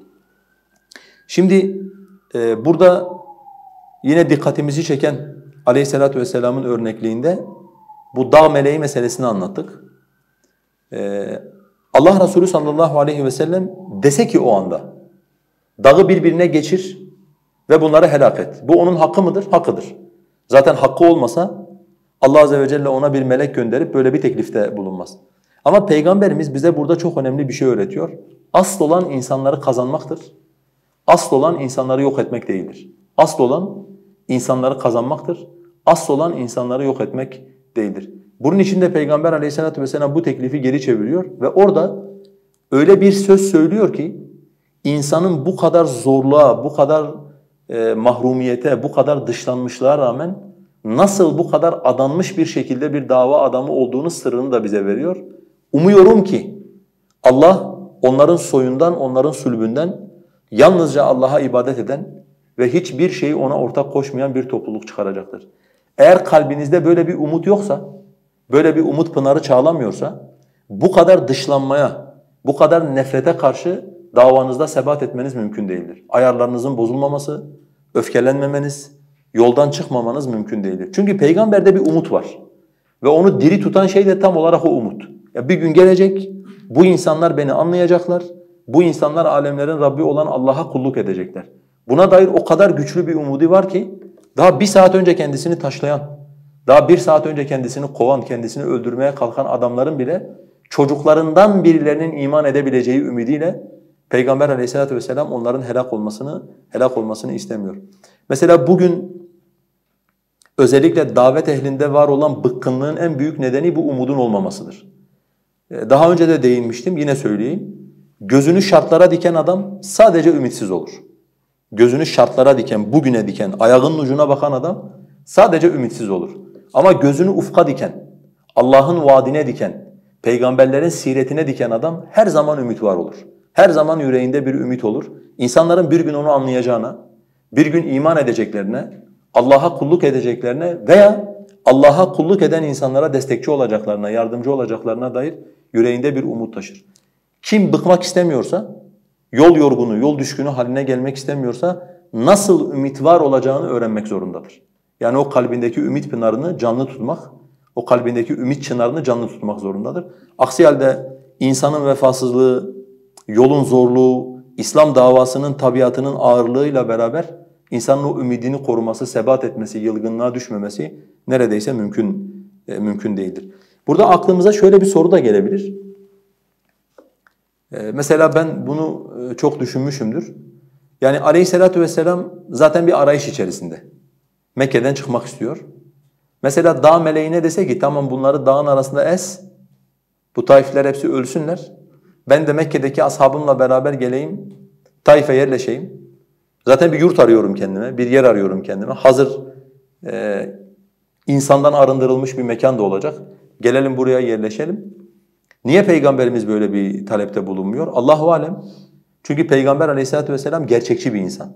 Şimdi e, burada yine dikkatimizi çeken Aleyhissalatu vesselamın örnekliğinde bu dağ meleği meselesini anlattık. Ee, Allah Resulü sallallahu aleyhi ve sellem dese ki o anda dağı birbirine geçir ve bunları helak et. Bu onun hakkı mıdır? Hakkıdır. Zaten hakkı olmasa Allah azze ve celle ona bir melek gönderip böyle bir teklifte bulunmaz. Ama peygamberimiz bize burada çok önemli bir şey öğretiyor. Asıl olan insanları kazanmaktır. Asıl olan insanları yok etmek değildir. Asıl olan insanları kazanmaktır. Asıl olan insanları yok etmek değildir. Bunun için de Peygamber aleyhissalatu vesselam bu teklifi geri çeviriyor ve orada öyle bir söz söylüyor ki insanın bu kadar zorluğa, bu kadar e, mahrumiyete, bu kadar dışlanmışlığa rağmen nasıl bu kadar adanmış bir şekilde bir dava adamı olduğunu sırrını da bize veriyor. Umuyorum ki Allah onların soyundan, onların sülbünden yalnızca Allah'a ibadet eden ve hiçbir şeyi ona ortak koşmayan bir topluluk çıkaracaktır. Eğer kalbinizde böyle bir umut yoksa, böyle bir umut pınarı çağlamıyorsa, bu kadar dışlanmaya, bu kadar nefrete karşı davanızda sebat etmeniz mümkün değildir. Ayarlarınızın bozulmaması, öfkelenmemeniz, yoldan çıkmamanız mümkün değildir. Çünkü peygamberde bir umut var. Ve onu diri tutan şey de tam olarak o umut. Ya bir gün gelecek, bu insanlar beni anlayacaklar, bu insanlar alemlerin Rabbi olan Allah'a kulluk edecekler. Buna dair o kadar güçlü bir umudi var ki, daha bir saat önce kendisini taşlayan, daha bir saat önce kendisini kovan, kendisini öldürmeye kalkan adamların bile çocuklarından birilerinin iman edebileceği ümidiyle Peygamber aleyhissalatu vesselam onların helak olmasını, helak olmasını istemiyor. Mesela bugün özellikle davet ehlinde var olan bıkkınlığın en büyük nedeni bu umudun olmamasıdır. Ee, daha önce de değinmiştim, yine söyleyeyim. Gözünü şartlara diken adam sadece ümitsiz olur. Gözünü şartlara diken, bugüne diken, ayağının ucuna bakan adam sadece ümitsiz olur. Ama gözünü ufka diken, Allah'ın vaadine diken, peygamberlerin siretine diken adam her zaman ümit var olur. Her zaman yüreğinde bir ümit olur. İnsanların bir gün onu anlayacağına, bir gün iman edeceklerine, Allah'a kulluk edeceklerine veya Allah'a kulluk eden insanlara destekçi olacaklarına, yardımcı olacaklarına dair yüreğinde bir umut taşır. Kim bıkmak istemiyorsa, yol yorgunu, yol düşkünü haline gelmek istemiyorsa nasıl ümit var olacağını öğrenmek zorundadır. Yani o kalbindeki ümit pınarını canlı tutmak, o kalbindeki ümit çınarını canlı tutmak zorundadır. Aksi halde insanın vefasızlığı, yolun zorluğu, İslam davasının tabiatının ağırlığıyla beraber insanın o ümidini koruması, sebat etmesi, yılgınlığa düşmemesi neredeyse mümkün e, mümkün değildir. Burada aklımıza şöyle bir soru da gelebilir. E, mesela ben bunu e, çok düşünmüşümdür. Yani aleyhissalatu vesselam zaten bir arayış içerisinde. Mekke'den çıkmak istiyor. Mesela dağ meleğine dese ki tamam bunları dağın arasında es, bu taifler hepsi ölsünler. Ben de Mekke'deki ashabımla beraber geleyim, Taif'e yerleşeyim. Zaten bir yurt arıyorum kendime, bir yer arıyorum kendime. Hazır e, insandan arındırılmış bir mekan da olacak. Gelelim buraya yerleşelim. Niye Peygamberimiz böyle bir talepte bulunmuyor? Allahu alem. Çünkü Peygamber aleyhissalatu vesselam gerçekçi bir insan.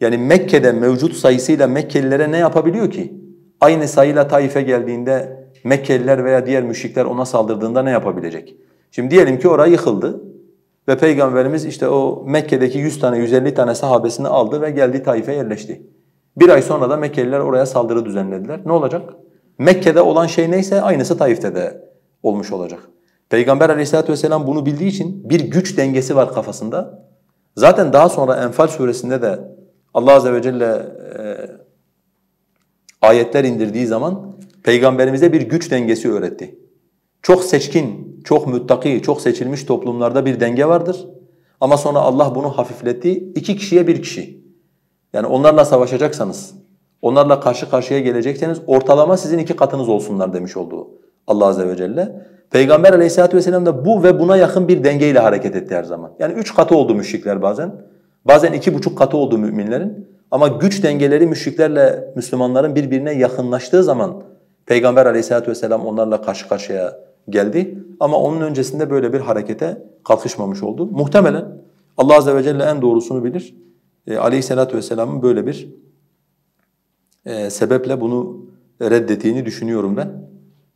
Yani Mekke'de mevcut sayısıyla Mekkelilere ne yapabiliyor ki? Aynı sayıyla Taif'e geldiğinde Mekkeliler veya diğer müşrikler ona saldırdığında ne yapabilecek? Şimdi diyelim ki orası yıkıldı ve Peygamberimiz işte o Mekke'deki 100 tane, 150 tane sahabesini aldı ve geldi Taif'e yerleşti. Bir ay sonra da Mekkeliler oraya saldırı düzenlediler. Ne olacak? Mekke'de olan şey neyse aynısı Taif'te de olmuş olacak. Peygamber aleyhissalatu vesselam bunu bildiği için bir güç dengesi var kafasında. Zaten daha sonra Enfal suresinde de Allah azze ve celle e, ayetler indirdiği zaman peygamberimize bir güç dengesi öğretti. Çok seçkin, çok müttaki, çok seçilmiş toplumlarda bir denge vardır. Ama sonra Allah bunu hafifletti. İki kişiye bir kişi. Yani onlarla savaşacaksanız, onlarla karşı karşıya gelecekseniz ortalama sizin iki katınız olsunlar demiş olduğu Allah azze ve celle. Peygamber aleyhissalatu vesselam da bu ve buna yakın bir dengeyle hareket etti her zaman. Yani üç katı oldu müşrikler bazen. Bazen iki buçuk katı oldu müminlerin. Ama güç dengeleri müşriklerle Müslümanların birbirine yakınlaştığı zaman Peygamber aleyhissalatu vesselam onlarla karşı karşıya geldi. Ama onun öncesinde böyle bir harekete kalkışmamış oldu. Muhtemelen Allah azze ve celle en doğrusunu bilir. E, aleyhissalatu vesselamın böyle bir e, sebeple bunu reddettiğini düşünüyorum ben.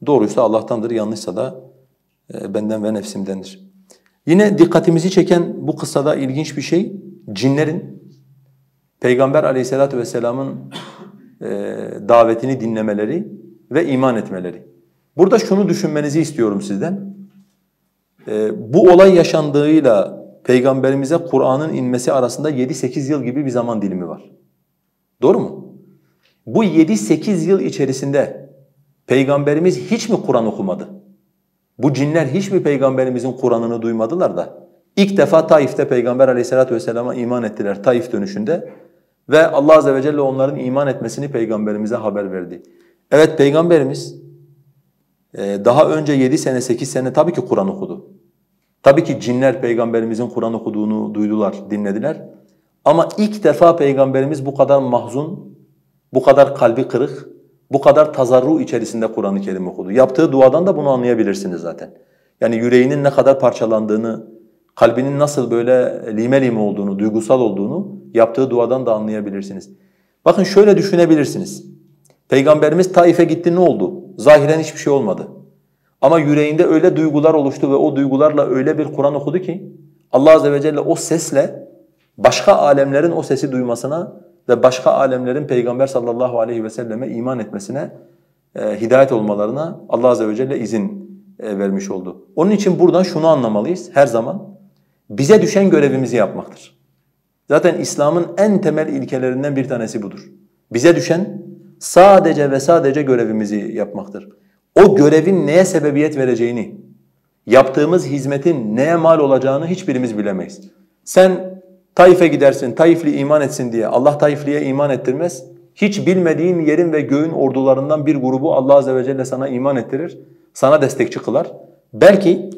Doğruysa Allah'tandır, yanlışsa da e, benden ve nefsimdendir. Yine dikkatimizi çeken bu kıssada ilginç bir şey, cinlerin Peygamber aleyhissalatu vesselamın e, davetini dinlemeleri ve iman etmeleri. Burada şunu düşünmenizi istiyorum sizden. E, bu olay yaşandığıyla Peygamberimize Kur'an'ın inmesi arasında 7-8 yıl gibi bir zaman dilimi var. Doğru mu? Bu 7-8 yıl içerisinde Peygamberimiz hiç mi Kur'an okumadı? Bu cinler hiç mi Peygamberimizin Kur'an'ını duymadılar da? İlk defa Taif'te Peygamber aleyhissalatu vesselama iman ettiler Taif dönüşünde. Ve Allah azze ve celle onların iman etmesini Peygamberimize haber verdi. Evet Peygamberimiz daha önce 7 sene 8 sene tabii ki Kur'an okudu. Tabii ki cinler Peygamberimizin Kur'an okuduğunu duydular, dinlediler. Ama ilk defa Peygamberimiz bu kadar mahzun, bu kadar kalbi kırık, bu kadar tazarru içerisinde Kur'an-ı Kerim okudu. Yaptığı duadan da bunu anlayabilirsiniz zaten. Yani yüreğinin ne kadar parçalandığını, kalbinin nasıl böyle lime lime olduğunu, duygusal olduğunu yaptığı duadan da anlayabilirsiniz. Bakın şöyle düşünebilirsiniz. Peygamberimiz Taif'e gitti ne oldu? Zahiren hiçbir şey olmadı. Ama yüreğinde öyle duygular oluştu ve o duygularla öyle bir Kur'an okudu ki Allah azze ve celle o sesle başka alemlerin o sesi duymasına ve başka alemlerin Peygamber sallallahu aleyhi ve selleme iman etmesine, e, hidayet olmalarına Allah azze ve celle izin e, vermiş oldu. Onun için buradan şunu anlamalıyız her zaman. Bize düşen görevimizi yapmaktır. Zaten İslam'ın en temel ilkelerinden bir tanesi budur. Bize düşen sadece ve sadece görevimizi yapmaktır. O görevin neye sebebiyet vereceğini, yaptığımız hizmetin neye mal olacağını hiçbirimiz bilemeyiz. Sen Taif'e gidersin, Taifli iman etsin diye Allah Taifli'ye iman ettirmez. Hiç bilmediğin yerin ve göğün ordularından bir grubu Allah azze ve celle sana iman ettirir, sana destekçi kılar. Belki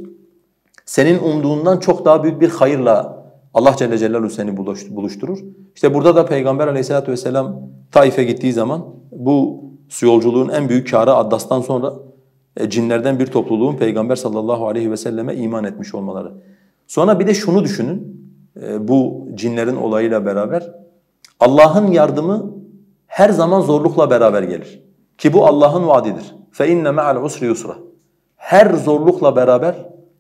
senin umduğundan çok daha büyük bir hayırla Allah Celle Celaluhu seni buluşturur. İşte burada da Peygamber aleyhissalatu vesselam Taif'e gittiği zaman bu yolculuğun en büyük kârı Addas'tan sonra e, cinlerden bir topluluğun Peygamber sallallahu aleyhi ve selleme iman etmiş olmaları. Sonra bir de şunu düşünün, e, bu cinlerin olayıyla beraber Allah'ın yardımı her zaman zorlukla beraber gelir. Ki bu Allah'ın vaadidir. فَاِنَّ مَعَ الْعُسْرِ يُسْرًا Her zorlukla beraber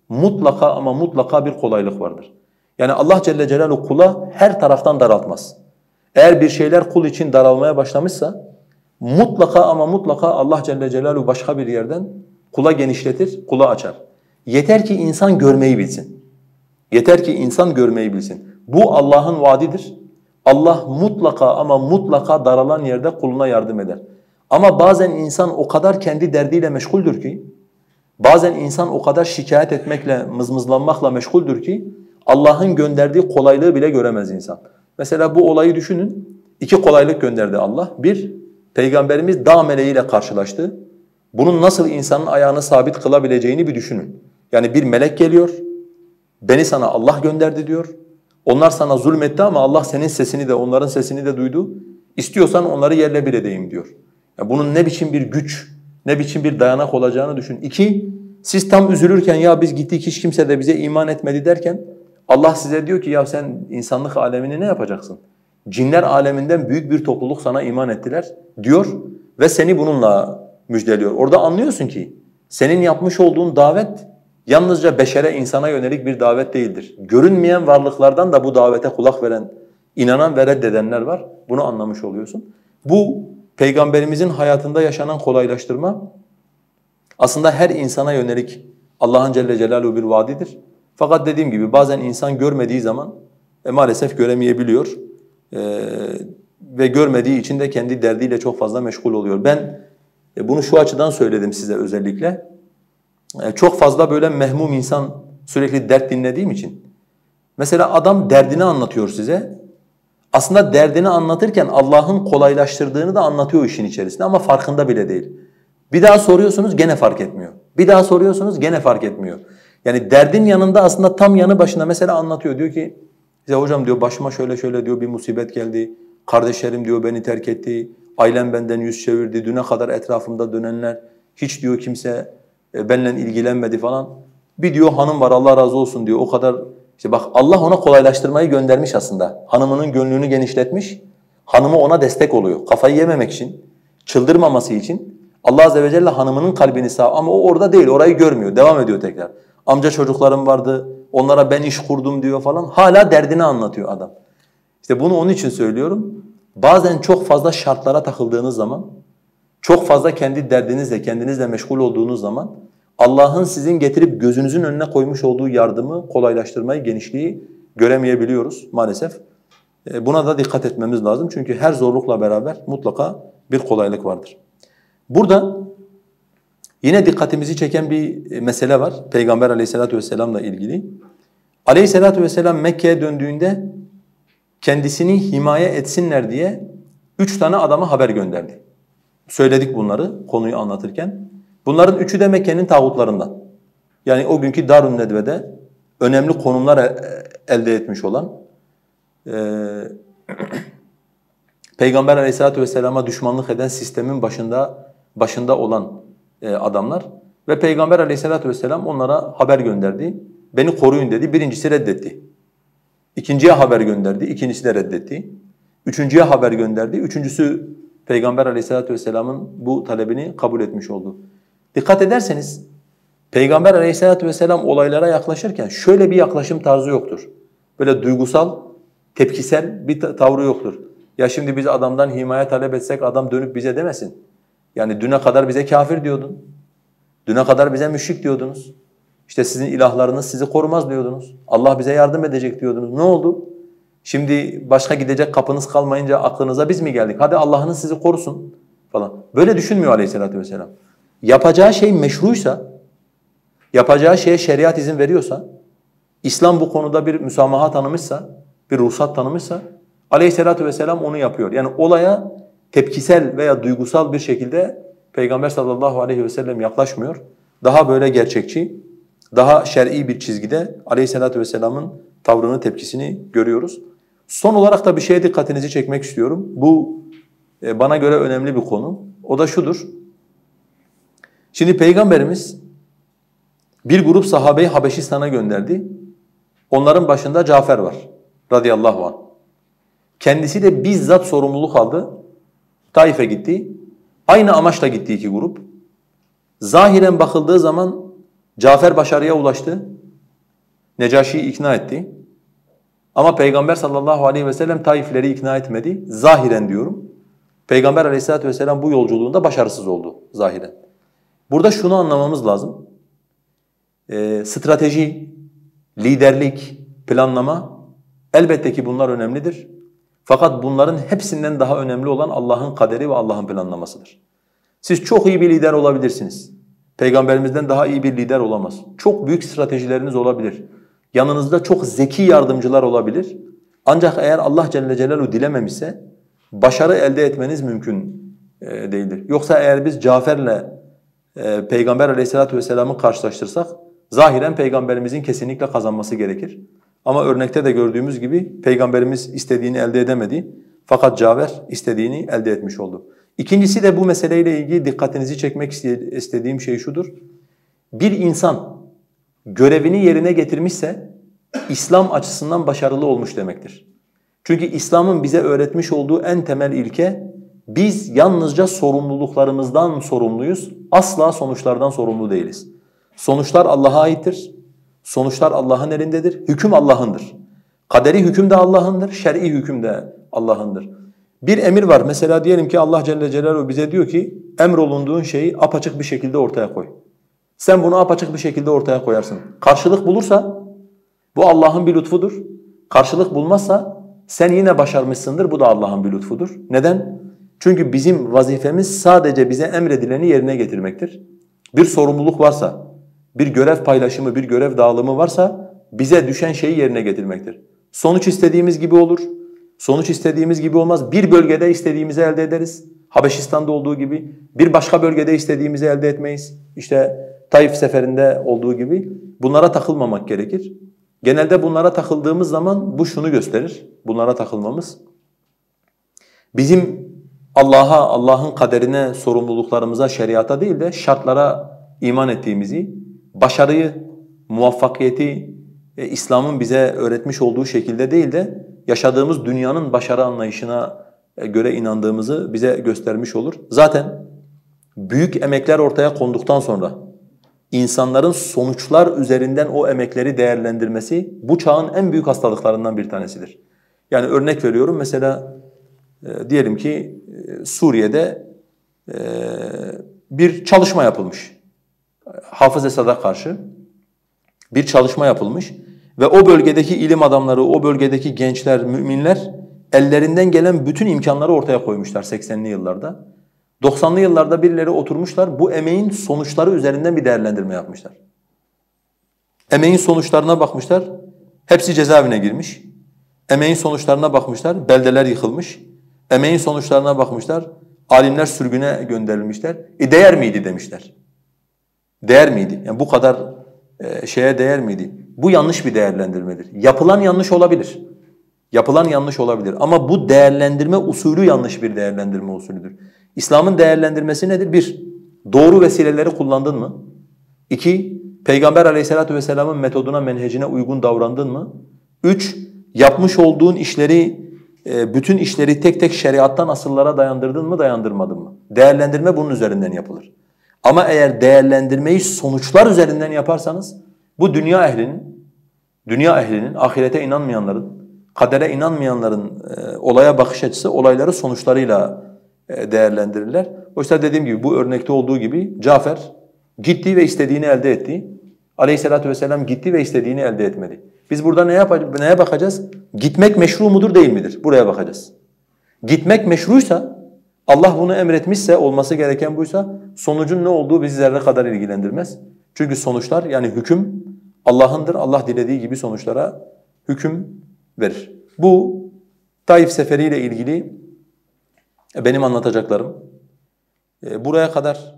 mutlaka ama mutlaka bir kolaylık vardır. Yani Allah Celle Celaluhu kula her taraftan daraltmaz. Eğer bir şeyler kul için daralmaya başlamışsa mutlaka ama mutlaka Allah Celle Celaluhu başka bir yerden kula genişletir, kula açar. Yeter ki insan görmeyi bilsin. Yeter ki insan görmeyi bilsin. Bu Allah'ın vaadidir. Allah mutlaka ama mutlaka daralan yerde kuluna yardım eder. Ama bazen insan o kadar kendi derdiyle meşguldür ki, bazen insan o kadar şikayet etmekle, mızmızlanmakla meşguldür ki, Allah'ın gönderdiği kolaylığı bile göremez insan. Mesela bu olayı düşünün, iki kolaylık gönderdi Allah. Bir, Peygamberimiz dağ meleğiyle karşılaştı. Bunun nasıl insanın ayağını sabit kılabileceğini bir düşünün. Yani bir melek geliyor, beni sana Allah gönderdi diyor. Onlar sana zulmetti ama Allah senin sesini de onların sesini de duydu. İstiyorsan onları yerle bir edeyim diyor. Ya bunun ne biçim bir güç, ne biçim bir dayanak olacağını düşün. İki, siz tam üzülürken ya biz gittik hiç kimse de bize iman etmedi derken Allah size diyor ki ya sen insanlık alemini ne yapacaksın? Cinler aleminden büyük bir topluluk sana iman ettiler diyor ve seni bununla müjdeliyor. Orada anlıyorsun ki senin yapmış olduğun davet yalnızca beşere, insana yönelik bir davet değildir. Görünmeyen varlıklardan da bu davete kulak veren, inanan ve reddedenler var. Bunu anlamış oluyorsun. Bu Peygamberimizin hayatında yaşanan kolaylaştırma aslında her insana yönelik Allah'ın Celle Celaluhu bir vaadidir. Fakat dediğim gibi bazen insan görmediği zaman e, maalesef göremeyebiliyor. E, ve görmediği için de kendi derdiyle çok fazla meşgul oluyor. Ben e, bunu şu açıdan söyledim size özellikle. E, çok fazla böyle mehmum insan sürekli dert dinlediğim için. Mesela adam derdini anlatıyor size. Aslında derdini anlatırken Allah'ın kolaylaştırdığını da anlatıyor işin içerisinde ama farkında bile değil. Bir daha soruyorsunuz gene fark etmiyor. Bir daha soruyorsunuz gene fark etmiyor. Yani derdin yanında aslında tam yanı başına mesela anlatıyor. Diyor ki size hocam diyor başıma şöyle şöyle diyor bir musibet geldi. Kardeşlerim diyor beni terk etti. Ailem benden yüz çevirdi. Düne kadar etrafımda dönenler hiç diyor kimse e, benimle ilgilenmedi falan. Bir diyor hanım var Allah razı olsun diyor. O kadar işte bak Allah ona kolaylaştırmayı göndermiş aslında. Hanımının gönlünü genişletmiş. Hanımı ona destek oluyor. Kafayı yememek için, çıldırmaması için. Allah azze ve celle hanımının kalbini sağ ama o orada değil, orayı görmüyor. Devam ediyor tekrar. Amca çocuklarım vardı, onlara ben iş kurdum diyor falan. Hala derdini anlatıyor adam. İşte bunu onun için söylüyorum. Bazen çok fazla şartlara takıldığınız zaman, çok fazla kendi derdinizle, kendinizle meşgul olduğunuz zaman Allah'ın sizin getirip gözünüzün önüne koymuş olduğu yardımı, kolaylaştırmayı, genişliği göremeyebiliyoruz maalesef. E, buna da dikkat etmemiz lazım çünkü her zorlukla beraber mutlaka bir kolaylık vardır. Burada yine dikkatimizi çeken bir mesele var Peygamber aleyhissalatu vesselam'la ilgili. Aleyhissalatu vesselam Mekke'ye döndüğünde kendisini himaye etsinler diye üç tane adama haber gönderdi. Söyledik bunları konuyu anlatırken. Bunların üçü de Mekke'nin tağutlarından. Yani o günkü Darun Nedve'de önemli konumlar e, elde etmiş olan e, [CLEARS THROAT] Peygamber Aleyhisselatü vesselama düşmanlık eden sistemin başında başında olan e, adamlar ve Peygamber Aleyhisselatü vesselam onlara haber gönderdi. Beni koruyun dedi. Birincisi reddetti. İkinciye haber gönderdi. İkincisi de reddetti. Üçüncüye haber gönderdi. Üçüncüsü Peygamber Aleyhisselatü vesselamın bu talebini kabul etmiş oldu. Dikkat ederseniz Peygamber aleyhissalatu vesselam olaylara yaklaşırken şöyle bir yaklaşım tarzı yoktur. Böyle duygusal, tepkisel bir tavrı yoktur. Ya şimdi biz adamdan himaye talep etsek adam dönüp bize demesin. Yani düne kadar bize kafir diyordun. Düne kadar bize müşrik diyordunuz. İşte sizin ilahlarınız sizi korumaz diyordunuz. Allah bize yardım edecek diyordunuz. Ne oldu? Şimdi başka gidecek kapınız kalmayınca aklınıza biz mi geldik? Hadi Allah'ınız sizi korusun falan. Böyle düşünmüyor aleyhissalatü vesselam yapacağı şey meşruysa, yapacağı şeye şeriat izin veriyorsa, İslam bu konuda bir müsamaha tanımışsa, bir ruhsat tanımışsa aleyhissalatu vesselam onu yapıyor. Yani olaya tepkisel veya duygusal bir şekilde Peygamber sallallahu aleyhi ve sellem yaklaşmıyor. Daha böyle gerçekçi, daha şer'i bir çizgide aleyhissalatu vesselamın tavrını, tepkisini görüyoruz. Son olarak da bir şeye dikkatinizi çekmek istiyorum. Bu e, bana göre önemli bir konu. O da şudur. Şimdi Peygamberimiz bir grup sahabeyi Habeşistan'a gönderdi. Onların başında Cafer var radıyallahu anh. Kendisi de bizzat sorumluluk aldı. Taif'e gitti. Aynı amaçla gitti iki grup. Zahiren bakıldığı zaman Cafer başarıya ulaştı. Necaşi'yi ikna etti. Ama Peygamber sallallahu aleyhi ve sellem Taifleri ikna etmedi. Zahiren diyorum. Peygamber aleyhissalatu vesselam bu yolculuğunda başarısız oldu zahiren. Burada şunu anlamamız lazım. E, strateji, liderlik, planlama elbette ki bunlar önemlidir. Fakat bunların hepsinden daha önemli olan Allah'ın kaderi ve Allah'ın planlamasıdır. Siz çok iyi bir lider olabilirsiniz. Peygamberimizden daha iyi bir lider olamaz. Çok büyük stratejileriniz olabilir. Yanınızda çok zeki yardımcılar olabilir. Ancak eğer Allah Celle Celaluhu dilememişse başarı elde etmeniz mümkün e, değildir. Yoksa eğer biz Cafer'le e, Peygamber aleyhissalatu vesselam'ı karşılaştırsak zahiren peygamberimizin kesinlikle kazanması gerekir. Ama örnekte de gördüğümüz gibi peygamberimiz istediğini elde edemedi. Fakat Caver istediğini elde etmiş oldu. İkincisi de bu meseleyle ilgili dikkatinizi çekmek istediğim şey şudur. Bir insan görevini yerine getirmişse İslam açısından başarılı olmuş demektir. Çünkü İslam'ın bize öğretmiş olduğu en temel ilke biz yalnızca sorumluluklarımızdan sorumluyuz. Asla sonuçlardan sorumlu değiliz. Sonuçlar Allah'a aittir. Sonuçlar Allah'ın elindedir. Hüküm Allah'ındır. Kaderi hüküm de Allah'ındır, şer'i hüküm de Allah'ındır. Bir emir var. Mesela diyelim ki Allah Celle Celaluhu bize diyor ki emrolunduğun şeyi apaçık bir şekilde ortaya koy. Sen bunu apaçık bir şekilde ortaya koyarsın. Karşılık bulursa bu Allah'ın bir lütfudur. Karşılık bulmazsa sen yine başarmışsındır. Bu da Allah'ın bir lütfudur. Neden? Çünkü bizim vazifemiz sadece bize emredileni yerine getirmektir. Bir sorumluluk varsa, bir görev paylaşımı, bir görev dağılımı varsa bize düşen şeyi yerine getirmektir. Sonuç istediğimiz gibi olur. Sonuç istediğimiz gibi olmaz. Bir bölgede istediğimizi elde ederiz. Habeşistan'da olduğu gibi. Bir başka bölgede istediğimizi elde etmeyiz. İşte Taif seferinde olduğu gibi. Bunlara takılmamak gerekir. Genelde bunlara takıldığımız zaman bu şunu gösterir. Bunlara takılmamız. Bizim Allah'a, Allah'ın kaderine, sorumluluklarımıza, şeriata değil de şartlara iman ettiğimizi, başarıyı, muvaffakiyeti e, İslam'ın bize öğretmiş olduğu şekilde değil de yaşadığımız dünyanın başarı anlayışına e, göre inandığımızı bize göstermiş olur. Zaten büyük emekler ortaya konduktan sonra insanların sonuçlar üzerinden o emekleri değerlendirmesi bu çağın en büyük hastalıklarından bir tanesidir. Yani örnek veriyorum mesela e, diyelim ki e, Suriye'de e, bir çalışma yapılmış. Hafız Esad'a karşı bir çalışma yapılmış ve o bölgedeki ilim adamları, o bölgedeki gençler, müminler ellerinden gelen bütün imkanları ortaya koymuşlar 80'li yıllarda. 90'lı yıllarda birileri oturmuşlar bu emeğin sonuçları üzerinden bir değerlendirme yapmışlar. Emeğin sonuçlarına bakmışlar, hepsi cezaevine girmiş. Emeğin sonuçlarına bakmışlar, beldeler yıkılmış. Emeğin sonuçlarına bakmışlar, alimler sürgüne gönderilmişler. E değer miydi demişler. Değer miydi? Yani bu kadar e, şeye değer miydi? Bu yanlış bir değerlendirmedir. Yapılan yanlış olabilir. Yapılan yanlış olabilir ama bu değerlendirme usulü yanlış bir değerlendirme usulüdür. İslam'ın değerlendirmesi nedir? Bir, doğru vesileleri kullandın mı? İki, Peygamber aleyhissalatu vesselamın metoduna, menhecine uygun davrandın mı? Üç, yapmış olduğun işleri, e, bütün işleri tek tek şeriattan asıllara dayandırdın mı, dayandırmadın mı? Değerlendirme bunun üzerinden yapılır. Ama eğer değerlendirmeyi sonuçlar üzerinden yaparsanız, bu dünya ehlinin, dünya ehlinin, ahirete inanmayanların, kadere inanmayanların e, olaya bakış açısı olayları sonuçlarıyla e, değerlendirirler. Oysa dediğim gibi bu örnekte olduğu gibi Cafer gitti ve istediğini elde etti. Aleyhissalatu vesselam gitti ve istediğini elde etmedi. Biz burada ne yap neye bakacağız? Gitmek meşru mudur değil midir? Buraya bakacağız. Gitmek meşruysa, Allah bunu emretmişse, olması gereken buysa, sonucun ne olduğu bizi zerre kadar ilgilendirmez. Çünkü sonuçlar yani hüküm Allah'ındır. Allah dilediği gibi sonuçlara hüküm verir. Bu Taif seferiyle ilgili benim anlatacaklarım. E, buraya kadar